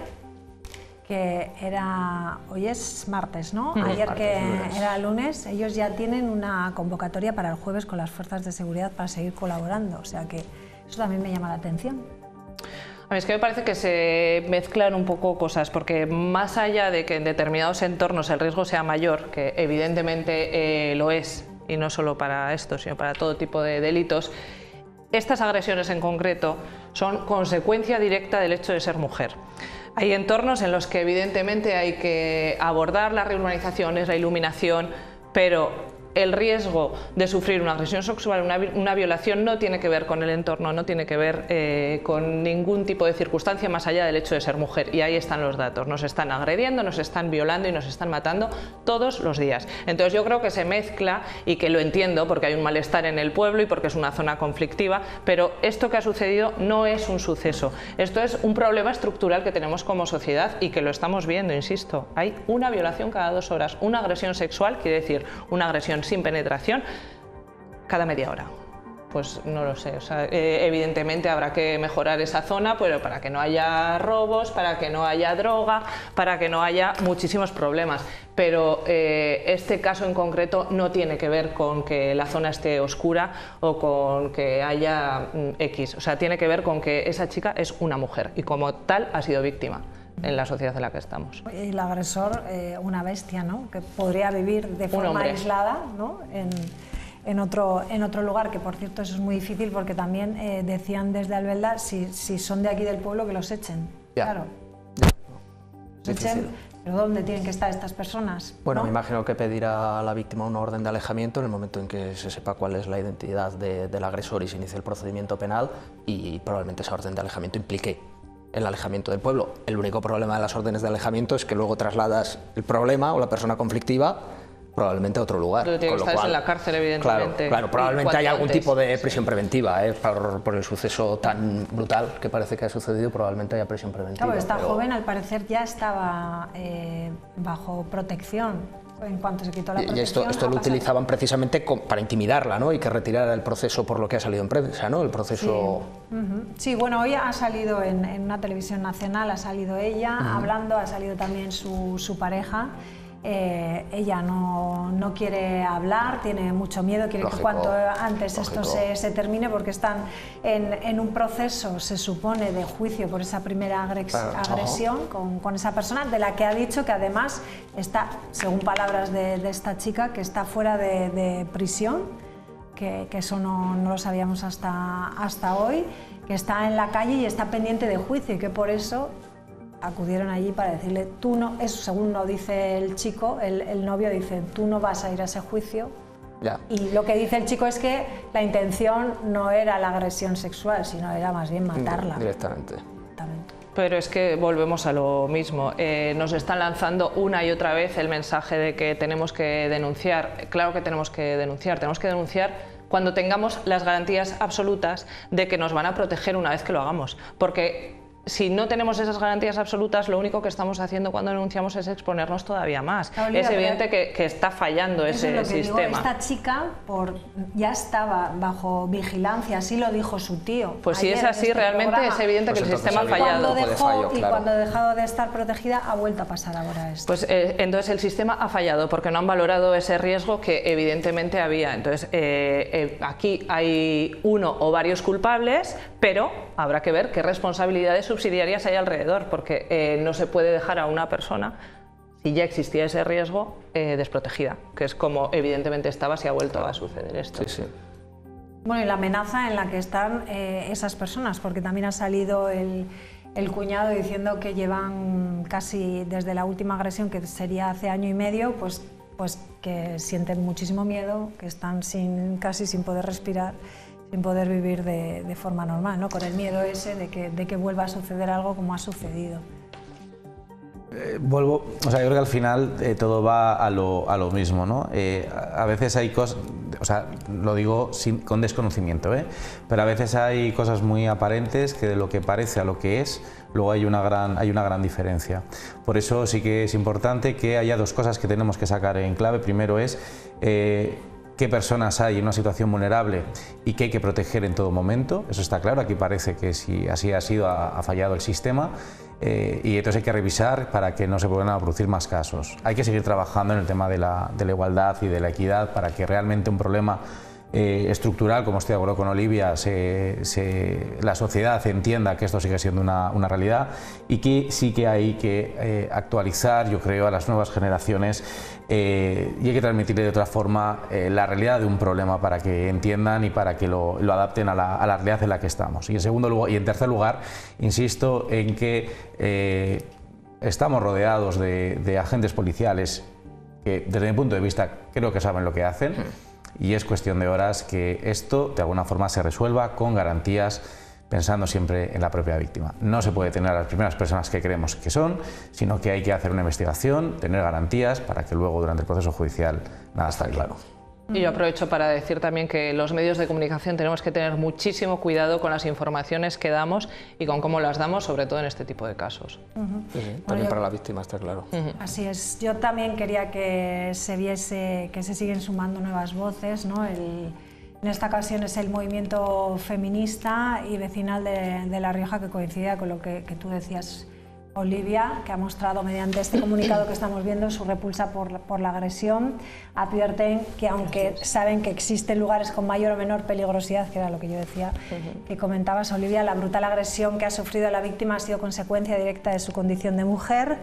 que era, hoy es martes, ¿no? Ayer que era lunes, ellos ya tienen una convocatoria para el jueves con las fuerzas de seguridad para seguir colaborando, o sea que eso también me llama la atención. Es que me parece que se mezclan un poco cosas, porque más allá de que en determinados entornos el riesgo sea mayor, que evidentemente eh, lo es, y no solo para esto, sino para todo tipo de delitos, estas agresiones en concreto son consecuencia directa del hecho de ser mujer. Hay entornos en los que evidentemente hay que abordar las reurbanizaciones, la iluminación, pero el riesgo de sufrir una agresión sexual, una, violación, no tiene que ver con el entorno, no tiene que ver eh, con ningún tipo de circunstancia más allá del hecho de ser mujer. Y ahí están los datos. Nos están agrediendo, nos están violando y nos están matando todos los días. Entonces yo creo que se mezcla y que lo entiendo porque hay un malestar en el pueblo y porque es una zona conflictiva, pero esto que ha sucedido no es un suceso. Esto es un problema estructural que tenemos como sociedad y que lo estamos viendo, insisto. Hay una violación cada dos horas, una agresión sexual, quiere decir una agresión sin penetración cada media hora pues no lo sé. Eh, evidentemente habrá que mejorar esa zona, pero para que no haya robos, para que no haya droga, para que no haya muchísimos problemas. Pero eh, este caso en concreto no tiene que ver con que la zona esté oscura o con que haya mm, X. O sea, tiene que ver con que esa chica es una mujer y como tal ha sido víctima en la sociedad en la que estamos. El agresor, eh, una bestia, ¿no? Que podría vivir de forma aislada, ¿no? En, en, otro, en otro lugar, que por cierto eso es muy difícil porque también eh, decían desde Albelda, si, si, son de aquí del pueblo, que los echen. Claro. Echen, ¿Pero dónde tienen que estar estas personas? Bueno, me imagino que pedirá a la víctima una orden de alejamiento en el momento en que se sepa cuál es la identidad del agresor y se inicie el procedimiento penal y probablemente esa orden de alejamiento implique el alejamiento del pueblo. El único problema de las órdenes de alejamiento es que luego trasladas el problema o la persona conflictiva probablemente a otro lugar. Pero tiene que estar en la cárcel, evidentemente. Claro, probablemente hay algún tipo de prisión preventiva ¿eh? por, el suceso tan brutal que parece que ha sucedido, probablemente haya prisión preventiva. Claro, esta joven al parecer ya estaba eh, bajo protección en cuanto se quitó la protección. Y esto, esto lo utilizaban precisamente para intimidarla, ¿no? Y que retirara el proceso por lo que ha salido en prensa, ¿no? El proceso... Sí, bueno, hoy ha salido en, una televisión nacional, ha salido ella hablando, ha salido también su, su pareja. Eh, ella no, no, quiere hablar, tiene mucho miedo, quiere que cuanto antes esto se, se, termine porque están en, en, un proceso, se supone, de juicio por esa primera agresión con, con, esa persona, de la que ha dicho que además está, según palabras de, de esta chica, que está fuera de, de prisión, que, que eso no, no, lo sabíamos hasta, hasta hoy, que está en la calle y está pendiente de juicio y que por eso acudieron allí para decirle, tú no, eso según no dice el chico, el, novio dice, tú no vas a ir a ese juicio. Y lo que dice el chico es que la intención no era la agresión sexual, sino era más bien matarla. Directamente. Pero es que volvemos a lo mismo. Eh, nos están lanzando una y otra vez el mensaje de que tenemos que denunciar. Claro que tenemos que denunciar. Tenemos que denunciar cuando tengamos las garantías absolutas de que nos van a proteger una vez que lo hagamos. Porque si no tenemos esas garantías absolutas, lo único que estamos haciendo cuando denunciamos es exponernos todavía más. es evidente que, está fallando ese sistema. esta chica por, ya estaba bajo vigilancia, así lo dijo su tío. Pues si es así, este realmente es evidente que el pues sistema ha fallado. y cuando ha dejado de estar protegida, ha vuelto a pasar ahora esto. Pues eh, entonces el sistema ha fallado porque no han valorado ese riesgo que evidentemente había. Entonces eh, eh, aquí hay uno o varios culpables, pero habrá que ver qué responsabilidades subsidiarias hay alrededor, porque eh, no se puede dejar a una persona, si ya existía ese riesgo, eh, desprotegida, que es como evidentemente estaba si ha vuelto a suceder esto. Sí, sí. Bueno, y la amenaza en la que están eh, esas personas, porque también ha salido el, el, cuñado diciendo que llevan casi desde la última agresión, que sería hace año y medio, pues, pues que sienten muchísimo miedo, que están sin, casi sin poder respirar sin poder vivir de, forma normal, ¿no? con el miedo ese de que, vuelva a suceder algo como ha sucedido. Eh, vuelvo, o sea, yo creo que al final eh, todo va a lo, a lo mismo, ¿no? Eh, a veces hay cosas, o sea, lo digo con desconocimiento, ¿eh? Pero a veces hay cosas muy aparentes que de lo que parece a lo que es, luego hay una gran, hay una gran diferencia. Por eso sí que es importante que haya dos cosas que tenemos que sacar en clave. Primero es qué personas hay en una situación vulnerable y que hay que proteger en todo momento. Eso está claro, aquí parece que si así ha sido, ha, fallado el sistema. Eh, y entonces hay que revisar para que no se puedan producir más casos. Hay que seguir trabajando en el tema de la igualdad y de la equidad para que realmente un problema eh, estructural, como estoy de acuerdo con Olivia, la sociedad entienda que esto sigue siendo una, realidad y que sí que hay que eh, actualizar, yo creo, a las nuevas generaciones eh, y hay que transmitirle de otra forma la realidad de un problema para que entiendan y para que lo, adapten a la, realidad en la que estamos. Y en, segundo lugar, y en tercer lugar, insisto en que estamos rodeados de, de agentes policiales que desde mi punto de vista creo que saben lo que hacen y es cuestión de horas que esto de alguna forma se resuelva con garantías pensando siempre en la propia víctima. No se puede tener a las primeras personas que creemos que son, sino que hay que hacer una investigación, tener garantías para que luego durante el proceso judicial nada está claro. Y yo aprovecho para decir también que los medios de comunicación tenemos que tener muchísimo cuidado con las informaciones que damos y con cómo las damos, sobre todo en este tipo de casos. también para la víctima, está claro. Así es. Yo también quería que se viese que se siguen sumando nuevas voces, ¿no? El, En esta ocasión es el movimiento feminista y vecinal de, La Rioja que coincide con lo que, que tú decías Olivia, que ha mostrado mediante este comunicado que estamos viendo su repulsa por, la agresión, advierten que aunque saben que existen lugares con mayor o menor peligrosidad, que era lo que yo decía, que comentabas Olivia, la brutal agresión que ha sufrido la víctima ha sido consecuencia directa de su condición de mujer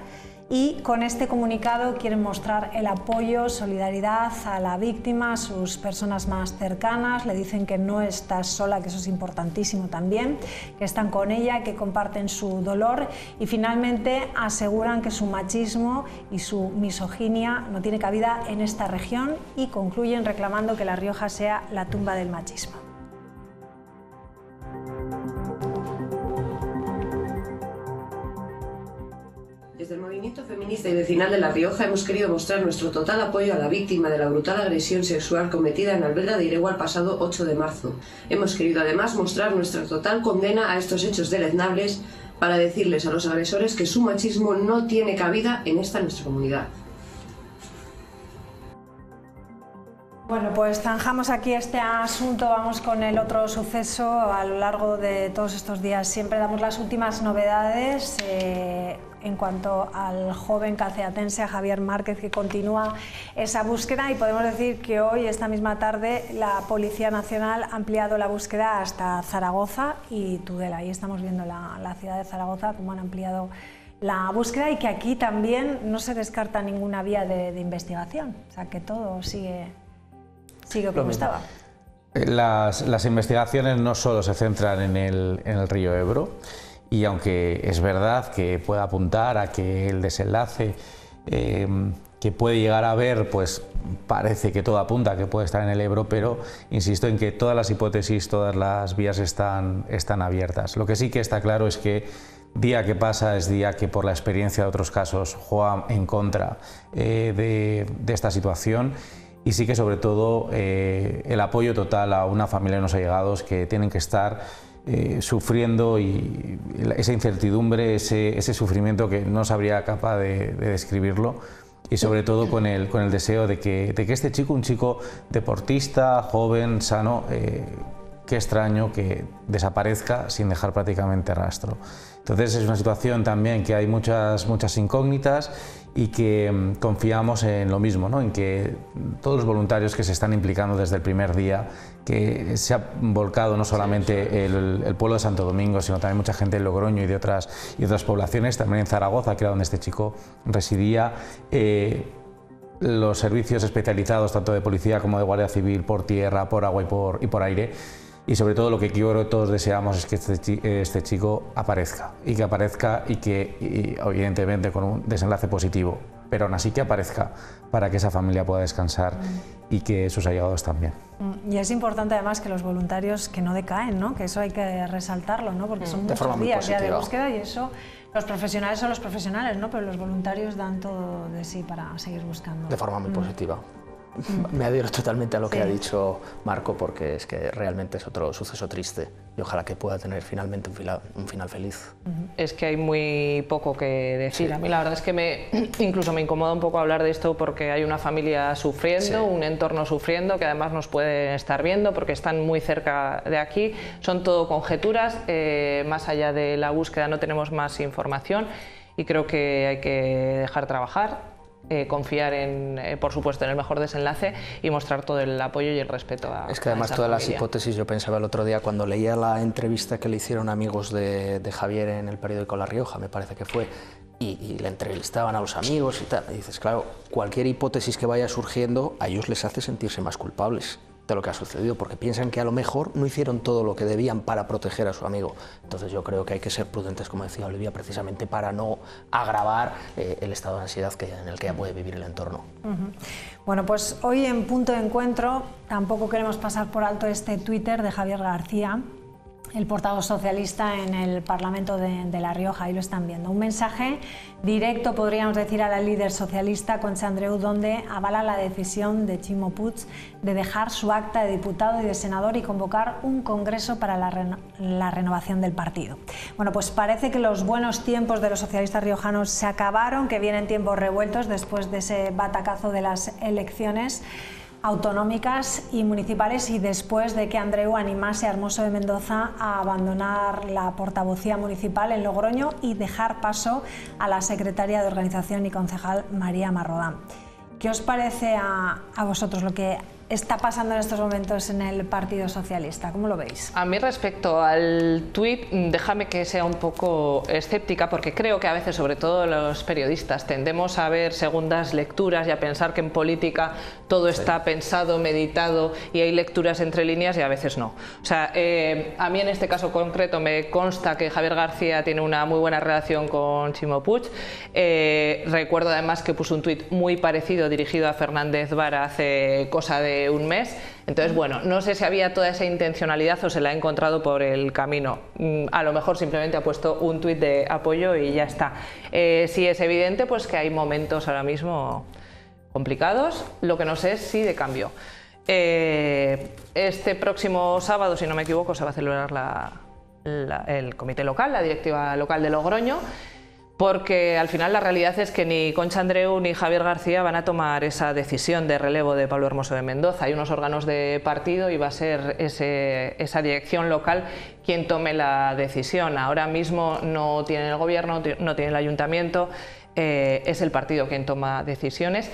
y con este comunicado quieren mostrar el apoyo, solidaridad a la víctima, a sus personas más cercanas, le dicen que no está sola, que eso es importantísimo también, que están con ella, que comparten su dolor y finalmente aseguran que su machismo y su misoginia no tiene cabida en esta región y concluyen reclamando que La Rioja sea la tumba del machismo. Desde el movimiento feminista y vecinal de La Rioja hemos querido mostrar nuestro total apoyo a la víctima de la brutal agresión sexual cometida en Albelda de Iregua el pasado 8 de marzo. Hemos querido además mostrar nuestra total condena a estos hechos deleznables para decirles a los agresores que su machismo no tiene cabida en esta nuestra comunidad. Bueno, pues zanjamos aquí este asunto, vamos con el otro suceso a lo largo de todos estos días. Siempre damos las últimas novedades. Eh, en cuanto al joven calceatense, a Javier Márquez, que continúa esa búsqueda y podemos decir que hoy, esta misma tarde, la Policía Nacional ha ampliado la búsqueda hasta Zaragoza y Tudela. Ahí estamos viendo la, ciudad de Zaragoza, cómo han ampliado la búsqueda y que aquí también no se descarta ninguna vía de, investigación, o sea que todo sigue, sigue como estaba. Eh, las, investigaciones no solo se centran en el, en el río Ebro, y aunque es verdad que puede apuntar a que el desenlace eh, que puede llegar a ver, pues parece que todo apunta a que puede estar en el Ebro, pero insisto en que todas las hipótesis, todas las vías están, están abiertas. Lo que sí que está claro es que día que pasa es día que por la experiencia de otros casos juega en contra eh, de, esta situación y sí que sobre todo eh, el apoyo total a una familia de los allegados que tienen que estar eh, sufriendo y esa incertidumbre, ese, sufrimiento que no sabría capaz de, describirlo y sobre todo con el, con el deseo de que, de que, este chico, un chico deportista, joven, sano, eh, qué extraño que desaparezca sin dejar prácticamente rastro. Entonces es una situación también que hay muchas, muchas incógnitas y que mm, confiamos en lo mismo, ¿no? en que todos los voluntarios que se están implicando desde el primer día, que se ha volcado no solamente el, pueblo de Santo Domingo, sino también mucha gente de Logroño y de otras, y otras poblaciones, también en Zaragoza, que era donde este chico residía. Eh, los servicios especializados, tanto de policía como de guardia civil, por tierra, por agua y por, y por aire, y sobre todo lo que yo todos deseamos es que este, este, chico aparezca y que aparezca y que evidentemente con un desenlace positivo, pero aún así que aparezca para que esa familia pueda descansar y que sus allegados también. Mm, y es importante además que los voluntarios que no decaen, ¿no? que eso hay que resaltarlo, ¿no? porque son de muchos días ya de búsqueda y eso los profesionales son los profesionales, ¿no? pero los voluntarios dan todo de sí para seguir buscando. De forma muy mm. positiva. Me adhiero totalmente a lo que ha dicho Marco porque es que realmente es otro suceso triste y ojalá que pueda tener finalmente un final, un final feliz. Es que hay muy poco que decir. A mí la verdad es que me, incluso me incomoda un poco hablar de esto porque hay una familia sufriendo, un entorno sufriendo que además nos puede estar viendo porque están muy cerca de aquí. Son todo conjeturas, eh, más allá de la búsqueda no tenemos más información y creo que hay que dejar trabajar eh, confiar en, eh, por supuesto, en el mejor desenlace y mostrar todo el apoyo y el respeto a Es que además todas las hipótesis, yo pensaba el otro día cuando leía la entrevista que le hicieron amigos de, Javier en el periódico La Rioja, me parece que fue, y, y, le entrevistaban a los amigos y tal, y dices, claro, cualquier hipótesis que vaya surgiendo a ellos les hace sentirse más culpables de lo que ha sucedido, porque piensan que a lo mejor no hicieron todo lo que debían para proteger a su amigo. Entonces yo creo que hay que ser prudentes, como decía Olivia, precisamente para no agravar eh, el estado de ansiedad que, en el que ya puede vivir el entorno. Bueno, pues hoy en punto de encuentro tampoco queremos pasar por alto este Twitter de Javier García, el portavoz socialista en el Parlamento de, La Rioja, ahí lo están viendo. Un mensaje directo, podríamos decir, a la líder socialista Concha Andreu, donde avala la decisión de Chimo Puig de dejar su acta de diputado y de senador y convocar un congreso para la, la renovación del partido. Bueno, pues parece que los buenos tiempos de los socialistas riojanos se acabaron, que vienen tiempos revueltos después de ese batacazo de las elecciones. Autonómicas y municipales y después de que Andreu animase a Hermoso de Mendoza a abandonar la portavocía municipal en Logroño y dejar paso a la secretaria de organización y concejal María Marrodán. ¿Qué os parece a, a vosotros lo que está pasando en estos momentos en el Partido Socialista? ¿Cómo lo veis? A mí respecto al tuit, déjame que sea un poco escéptica porque creo que a veces, sobre todo los periodistas, tendemos a ver segundas lecturas y a pensar que en política todo está pensado, meditado y hay lecturas entre líneas y a veces no. O sea, eh, a mí en este caso concreto me consta que Javier García tiene una muy buena relación con Chimo Puig. Eh, recuerdo además que puso un tuit muy parecido dirigido a Fernández Vara hace cosa de un mes. Entonces, bueno, no sé si había toda esa intencionalidad o se la ha encontrado por el camino. Mm, a lo mejor simplemente ha puesto un tuit de apoyo y ya está. Eh, sí es evidente pues que hay momentos ahora mismo complicados, lo que no sé es si de cambio. Eh, este próximo sábado, si no me equivoco, se va a celebrar el comité local, la directiva local de Logroño porque al final la realidad es que ni Concha Andreu ni Javier García van a tomar esa decisión de relevo de Pablo Hermoso de Mendoza. Hay unos órganos de partido y va a ser esa dirección local quien tome la decisión. Ahora mismo no tiene el gobierno, no tiene el ayuntamiento, eh, es el partido quien toma decisiones.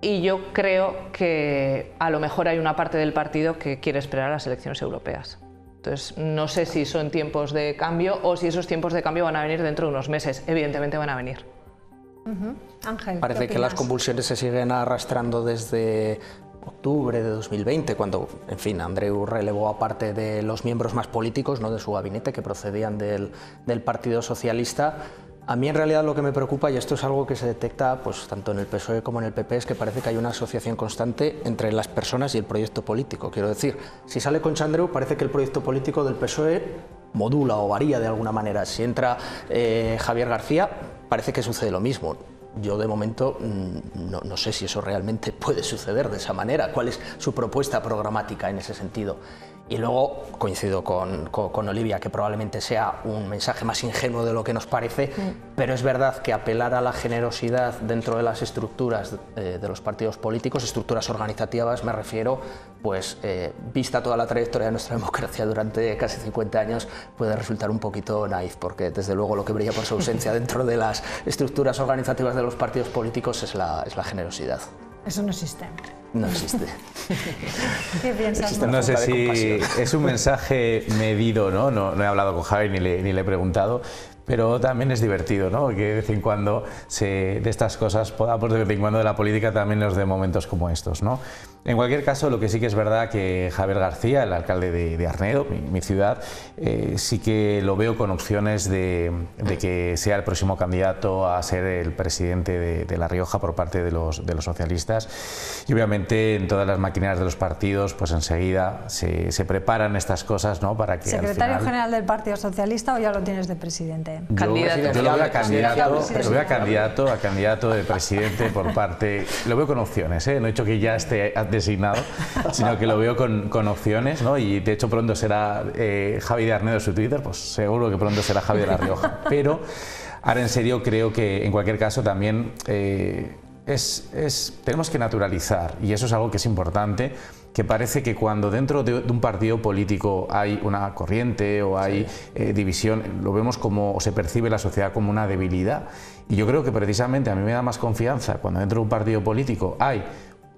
Y yo creo que a lo mejor hay una parte del partido que quiere esperar a las elecciones europeas. Entonces, no sé si son tiempos de cambio o si esos tiempos de cambio van a venir dentro de unos meses. Evidentemente van a venir. Ángel. Parece que las convulsiones se siguen arrastrando desde octubre de 2020, cuando, en fin, Andreu relevó a parte de los miembros más políticos, no de su gabinete, que procedían del, del Partido Socialista a mí en realidad lo que me preocupa, y esto es algo que se detecta pues, tanto en el PSOE como en el PP, es que parece que hay una asociación constante entre las personas y el proyecto político. Quiero decir, si sale con Chandreu, parece que el proyecto político del PSOE modula o varía de alguna manera. Si entra eh, Javier García, parece que sucede lo mismo. Yo de momento mm, no, no, sé si eso realmente puede suceder de esa manera. ¿Cuál es su propuesta programática en ese sentido? Y luego coincido con, con, Olivia que probablemente sea un mensaje más ingenuo de lo que nos parece, pero es verdad que apelar a la generosidad dentro de las estructuras eh, de los partidos políticos, estructuras organizativas, me refiero, pues eh, vista toda la trayectoria de nuestra democracia durante casi 50 años, puede resultar un poquito naif, porque desde luego lo que brilla por su ausencia dentro de las estructuras organizativas de los partidos políticos es la, es la generosidad. Eso no existe. No existe. ¿Qué piensas? No sé si es un mensaje medido, ¿no? No, no he hablado con Javi ni le, ni le he preguntado, pero también es divertido, ¿no? Que de vez en cuando se, de estas cosas podamos de vez en cuando de la política también nos dé momentos como estos, ¿no? En cualquier caso, lo que sí que es verdad que Javier García, el alcalde de, Arnedo, mi, ciudad, eh, sí que lo veo con opciones de, que sea el próximo candidato a ser el presidente de, La Rioja por parte de los, de los, socialistas. Y obviamente en todas las maquinarias de los partidos, pues enseguida se, se preparan estas cosas, ¿no? Para que ¿Secretario general del Partido Socialista o ya lo tienes de presidente? Candidato. Yo, lo veo a candidato, lo veo a candidato, a candidato de presidente por parte. Lo veo con opciones, ¿eh? No he dicho que ya esté designado, sino que lo veo con, con opciones, ¿no? Y de hecho pronto será eh, Javi de Arnedo su Twitter, pues seguro que pronto será Javi de La Rioja. Pero ahora en serio creo que en cualquier caso también eh, es, es, tenemos que naturalizar, y eso es algo que es importante, que parece que cuando dentro de, un partido político hay una corriente o hay eh, división, lo vemos como, o se percibe la sociedad como una debilidad. Y yo creo que precisamente a mí me da más confianza cuando dentro de un partido político hay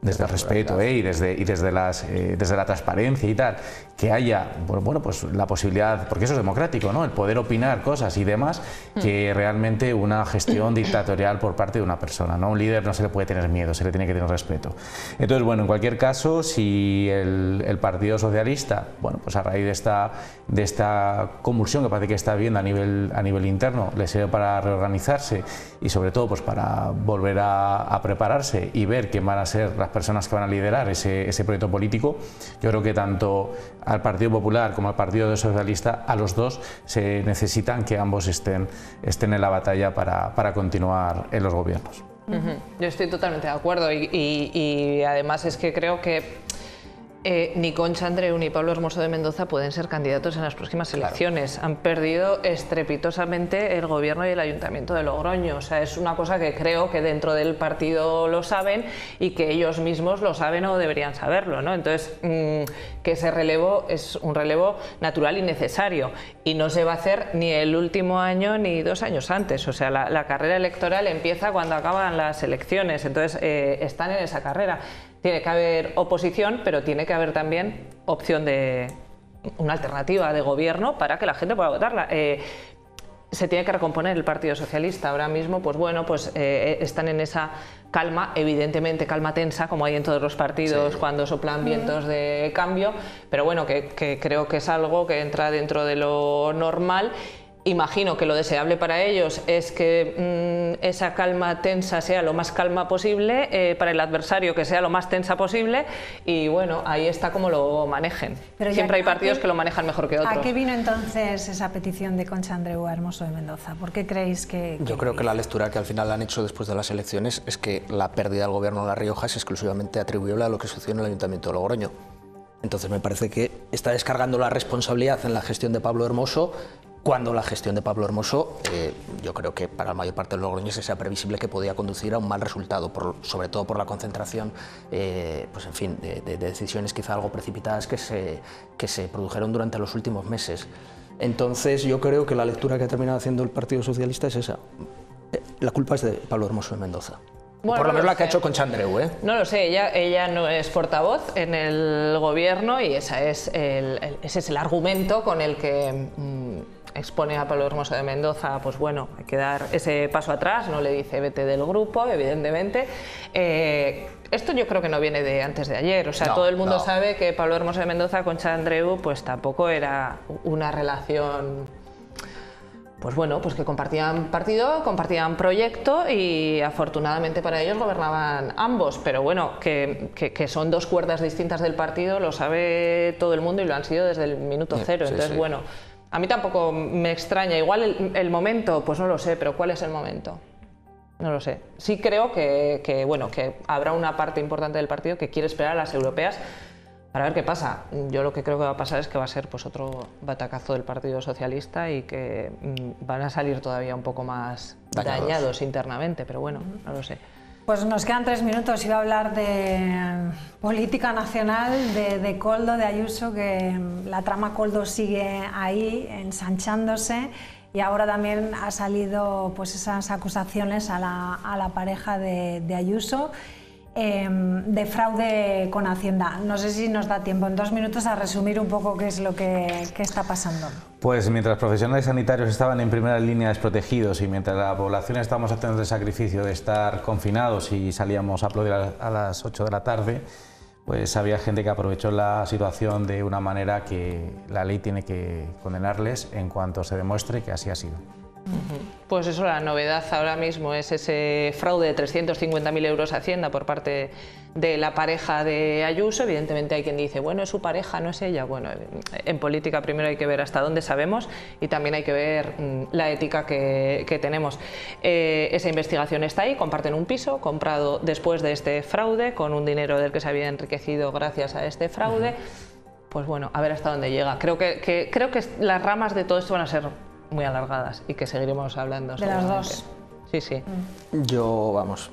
desde el respeto ¿eh? y, desde, y desde, las, eh, desde la transparencia y tal, que haya bueno, pues la posibilidad, porque eso es democrático, ¿no? el poder opinar cosas y demás, mm. que realmente una gestión dictatorial por parte de una persona. ¿no? Un líder no se le puede tener miedo, se le tiene que tener respeto. Entonces, bueno, en cualquier caso, si el, el Partido Socialista, bueno, pues a raíz de esta, de esta convulsión que parece que está viendo a nivel, a nivel interno, le sirve para reorganizarse y sobre todo pues para volver a, a prepararse y ver quién van a ser las personas que van a liderar ese, ese, proyecto político, yo creo que tanto al Partido Popular como al Partido Socialista, a los dos se necesitan que ambos estén, estén en la batalla para, para continuar en los gobiernos. Yo estoy totalmente de acuerdo y, y, y además es que creo que eh, ni Concha Andreu ni Pablo Hermoso de Mendoza pueden ser candidatos en las próximas elecciones. Han perdido estrepitosamente el gobierno y el ayuntamiento de Logroño. O sea, es una cosa que creo que dentro del partido lo saben y que ellos mismos lo saben o deberían saberlo. ¿no? Entonces, mm, que ese relevo es un relevo natural y necesario. Y no se va a hacer ni el último año ni dos años antes. O sea, la, carrera electoral empieza cuando acaban las elecciones. Entonces, eh, están en esa carrera tiene que haber oposición, pero tiene que haber también opción de una alternativa de gobierno para que la gente pueda votarla. Eh, se tiene que recomponer el Partido Socialista. Ahora mismo, pues bueno, pues eh, están en esa calma, evidentemente calma tensa, como hay en todos los partidos cuando soplan vientos de cambio, pero bueno, que creo que es algo que entra dentro de lo normal Imagino que lo deseable para ellos es que mm, esa calma tensa sea lo más calma posible, eh, para el adversario que sea lo más tensa posible y bueno, ahí está como lo manejen. Siempre hay partidos que lo manejan mejor que otros. ¿A qué vino entonces esa petición de Concha Andreu Hermoso de Mendoza? ¿Por qué creéis que...? Yo creo que la lectura que al final han hecho después de las elecciones es que la pérdida del gobierno de La Rioja es exclusivamente atribuible a lo que sucedió en el Ayuntamiento de Logroño. Entonces me parece que está descargando la responsabilidad en la gestión de Pablo Hermoso cuando la gestión de Pablo Hermoso, eh, yo creo que para la mayor parte de los logroñeses sea previsible que podía conducir a un mal resultado, sobre todo por la concentración, eh, pues en fin, de, decisiones quizá algo precipitadas que se, que se produjeron durante los últimos meses. Entonces yo creo que la lectura que ha terminado haciendo el Partido Socialista es esa. Eh, la culpa es de Pablo Hermoso de Mendoza. Por lo menos la que ha hecho con Chandreu, ¿eh? No lo sé, ella, ella no es portavoz en el gobierno y esa es el, ese es el argumento con el que mm, expone a Pablo Hermoso de Mendoza, pues bueno, hay que dar ese paso atrás, no le dice vete del grupo, evidentemente. Eh, esto yo creo que no viene de antes de ayer, o sea, todo el mundo sabe que Pablo Hermoso de Mendoza con Andreu pues tampoco era una relación pues bueno, pues que compartían partido, compartían proyecto y afortunadamente para ellos gobernaban ambos, pero bueno, que, que, son dos cuerdas distintas del partido, lo sabe todo el mundo y lo han sido desde el minuto cero. Entonces, bueno, a mí tampoco me extraña. Igual el, momento, pues no lo sé, pero ¿cuál es el momento? No lo sé. Sí creo que, bueno, que habrá una parte importante del partido que quiere esperar a las europeas para ver qué pasa. Yo lo que creo que va a pasar es que va a ser pues, otro batacazo del Partido Socialista y que mm, van a salir todavía un poco más dañados internamente, pero bueno, no lo sé. Pues nos quedan tres minutos. Iba a hablar de política nacional, de, Coldo, de Ayuso, que la trama Coldo sigue ahí, ensanchándose. Y ahora también ha salido pues, esas acusaciones a la, pareja de, de Ayuso. Em, de fraude con Hacienda. No sé si nos da tiempo en dos minutos a resumir un poco qué es lo que, está pasando. Pues mientras profesionales sanitarios estaban en primera línea desprotegidos y mientras la población estábamos haciendo el sacrificio de estar confinados y salíamos a aplaudir a las 8 de la tarde, pues había gente que aprovechó la situación de una manera que la ley tiene que condenarles en cuanto se demuestre que así ha sido. Pues eso, la novedad ahora mismo es ese fraude de 350.000 euros a Hacienda por parte de la pareja de Ayuso. Evidentemente hay quien dice, bueno, es su pareja, no es ella. Bueno, en política primero hay que ver hasta dónde sabemos y también hay que ver mm, la ética que, tenemos. Eh, esa investigación está ahí, comparten un piso comprado después de este fraude con un dinero del que se había enriquecido gracias a este fraude. Pues bueno, a ver hasta dónde llega. Creo que, creo que las ramas de todo esto van a ser muy alargadas y que seguiremos hablando. De las dos. Sí, sí. Yo, vamos,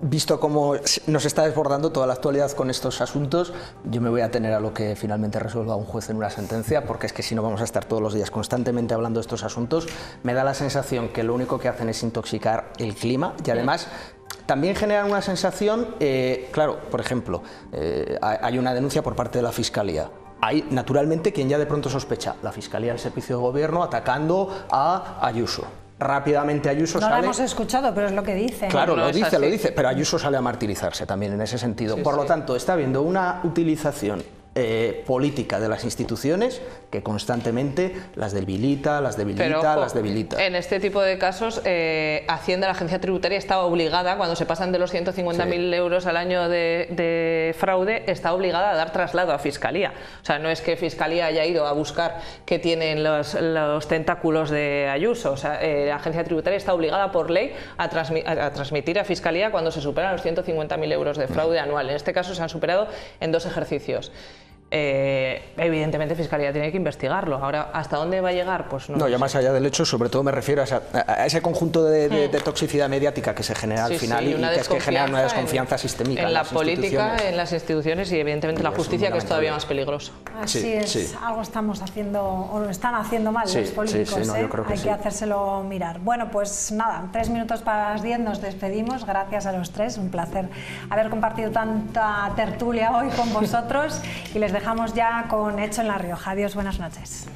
visto cómo nos está desbordando toda la actualidad con estos asuntos, yo me voy a tener a lo que finalmente resuelva un juez en una sentencia, porque es que si no vamos a estar todos los días constantemente hablando de estos asuntos, me da la sensación que lo único que hacen es intoxicar el clima y además también generan una sensación, eh, claro, por ejemplo, eh, hay una denuncia por parte de la Fiscalía hay naturalmente quien ya de pronto sospecha, la Fiscalía del Servicio de Gobierno atacando a Ayuso. Rápidamente Ayuso sale... No lo hemos escuchado, pero es lo que dice. Claro, lo dice, lo dice, pero Ayuso sale a martirizarse también en ese sentido. Por lo tanto, está habiendo una utilización eh, política de las instituciones que constantemente las debilita, las debilita, las debilita. En este tipo de casos, eh, Hacienda, la agencia tributaria, está obligada, cuando se pasan de los 150.000 euros al año de, fraude, está obligada a dar traslado a Fiscalía. O sea, no es que Fiscalía haya ido a buscar qué tienen los, tentáculos de Ayuso. O sea, eh, la agencia tributaria está obligada por ley a, a transmitir a Fiscalía cuando se superan los 150.000 euros de fraude anual. En este caso se han superado en dos ejercicios. Eh, evidentemente Fiscalía tiene que investigarlo. Ahora, ¿hasta dónde va a llegar? Pues no. No, ya más allá del hecho, sobre todo me refiero a, ese conjunto de, hmm. toxicidad mediática que se genera al final y, que es que genera una desconfianza sistémica. En, la política, en las instituciones y evidentemente la justicia, que es todavía más peligroso. Así es, algo estamos haciendo o lo están haciendo mal los políticos. ¿eh? Hay que hacérselo mirar. Bueno, pues nada, tres minutos para las diez nos despedimos. Gracias a los tres, un placer haber compartido tanta tertulia hoy con vosotros y les dejamos ya con Hecho en La Rioja. Adiós, buenas noches.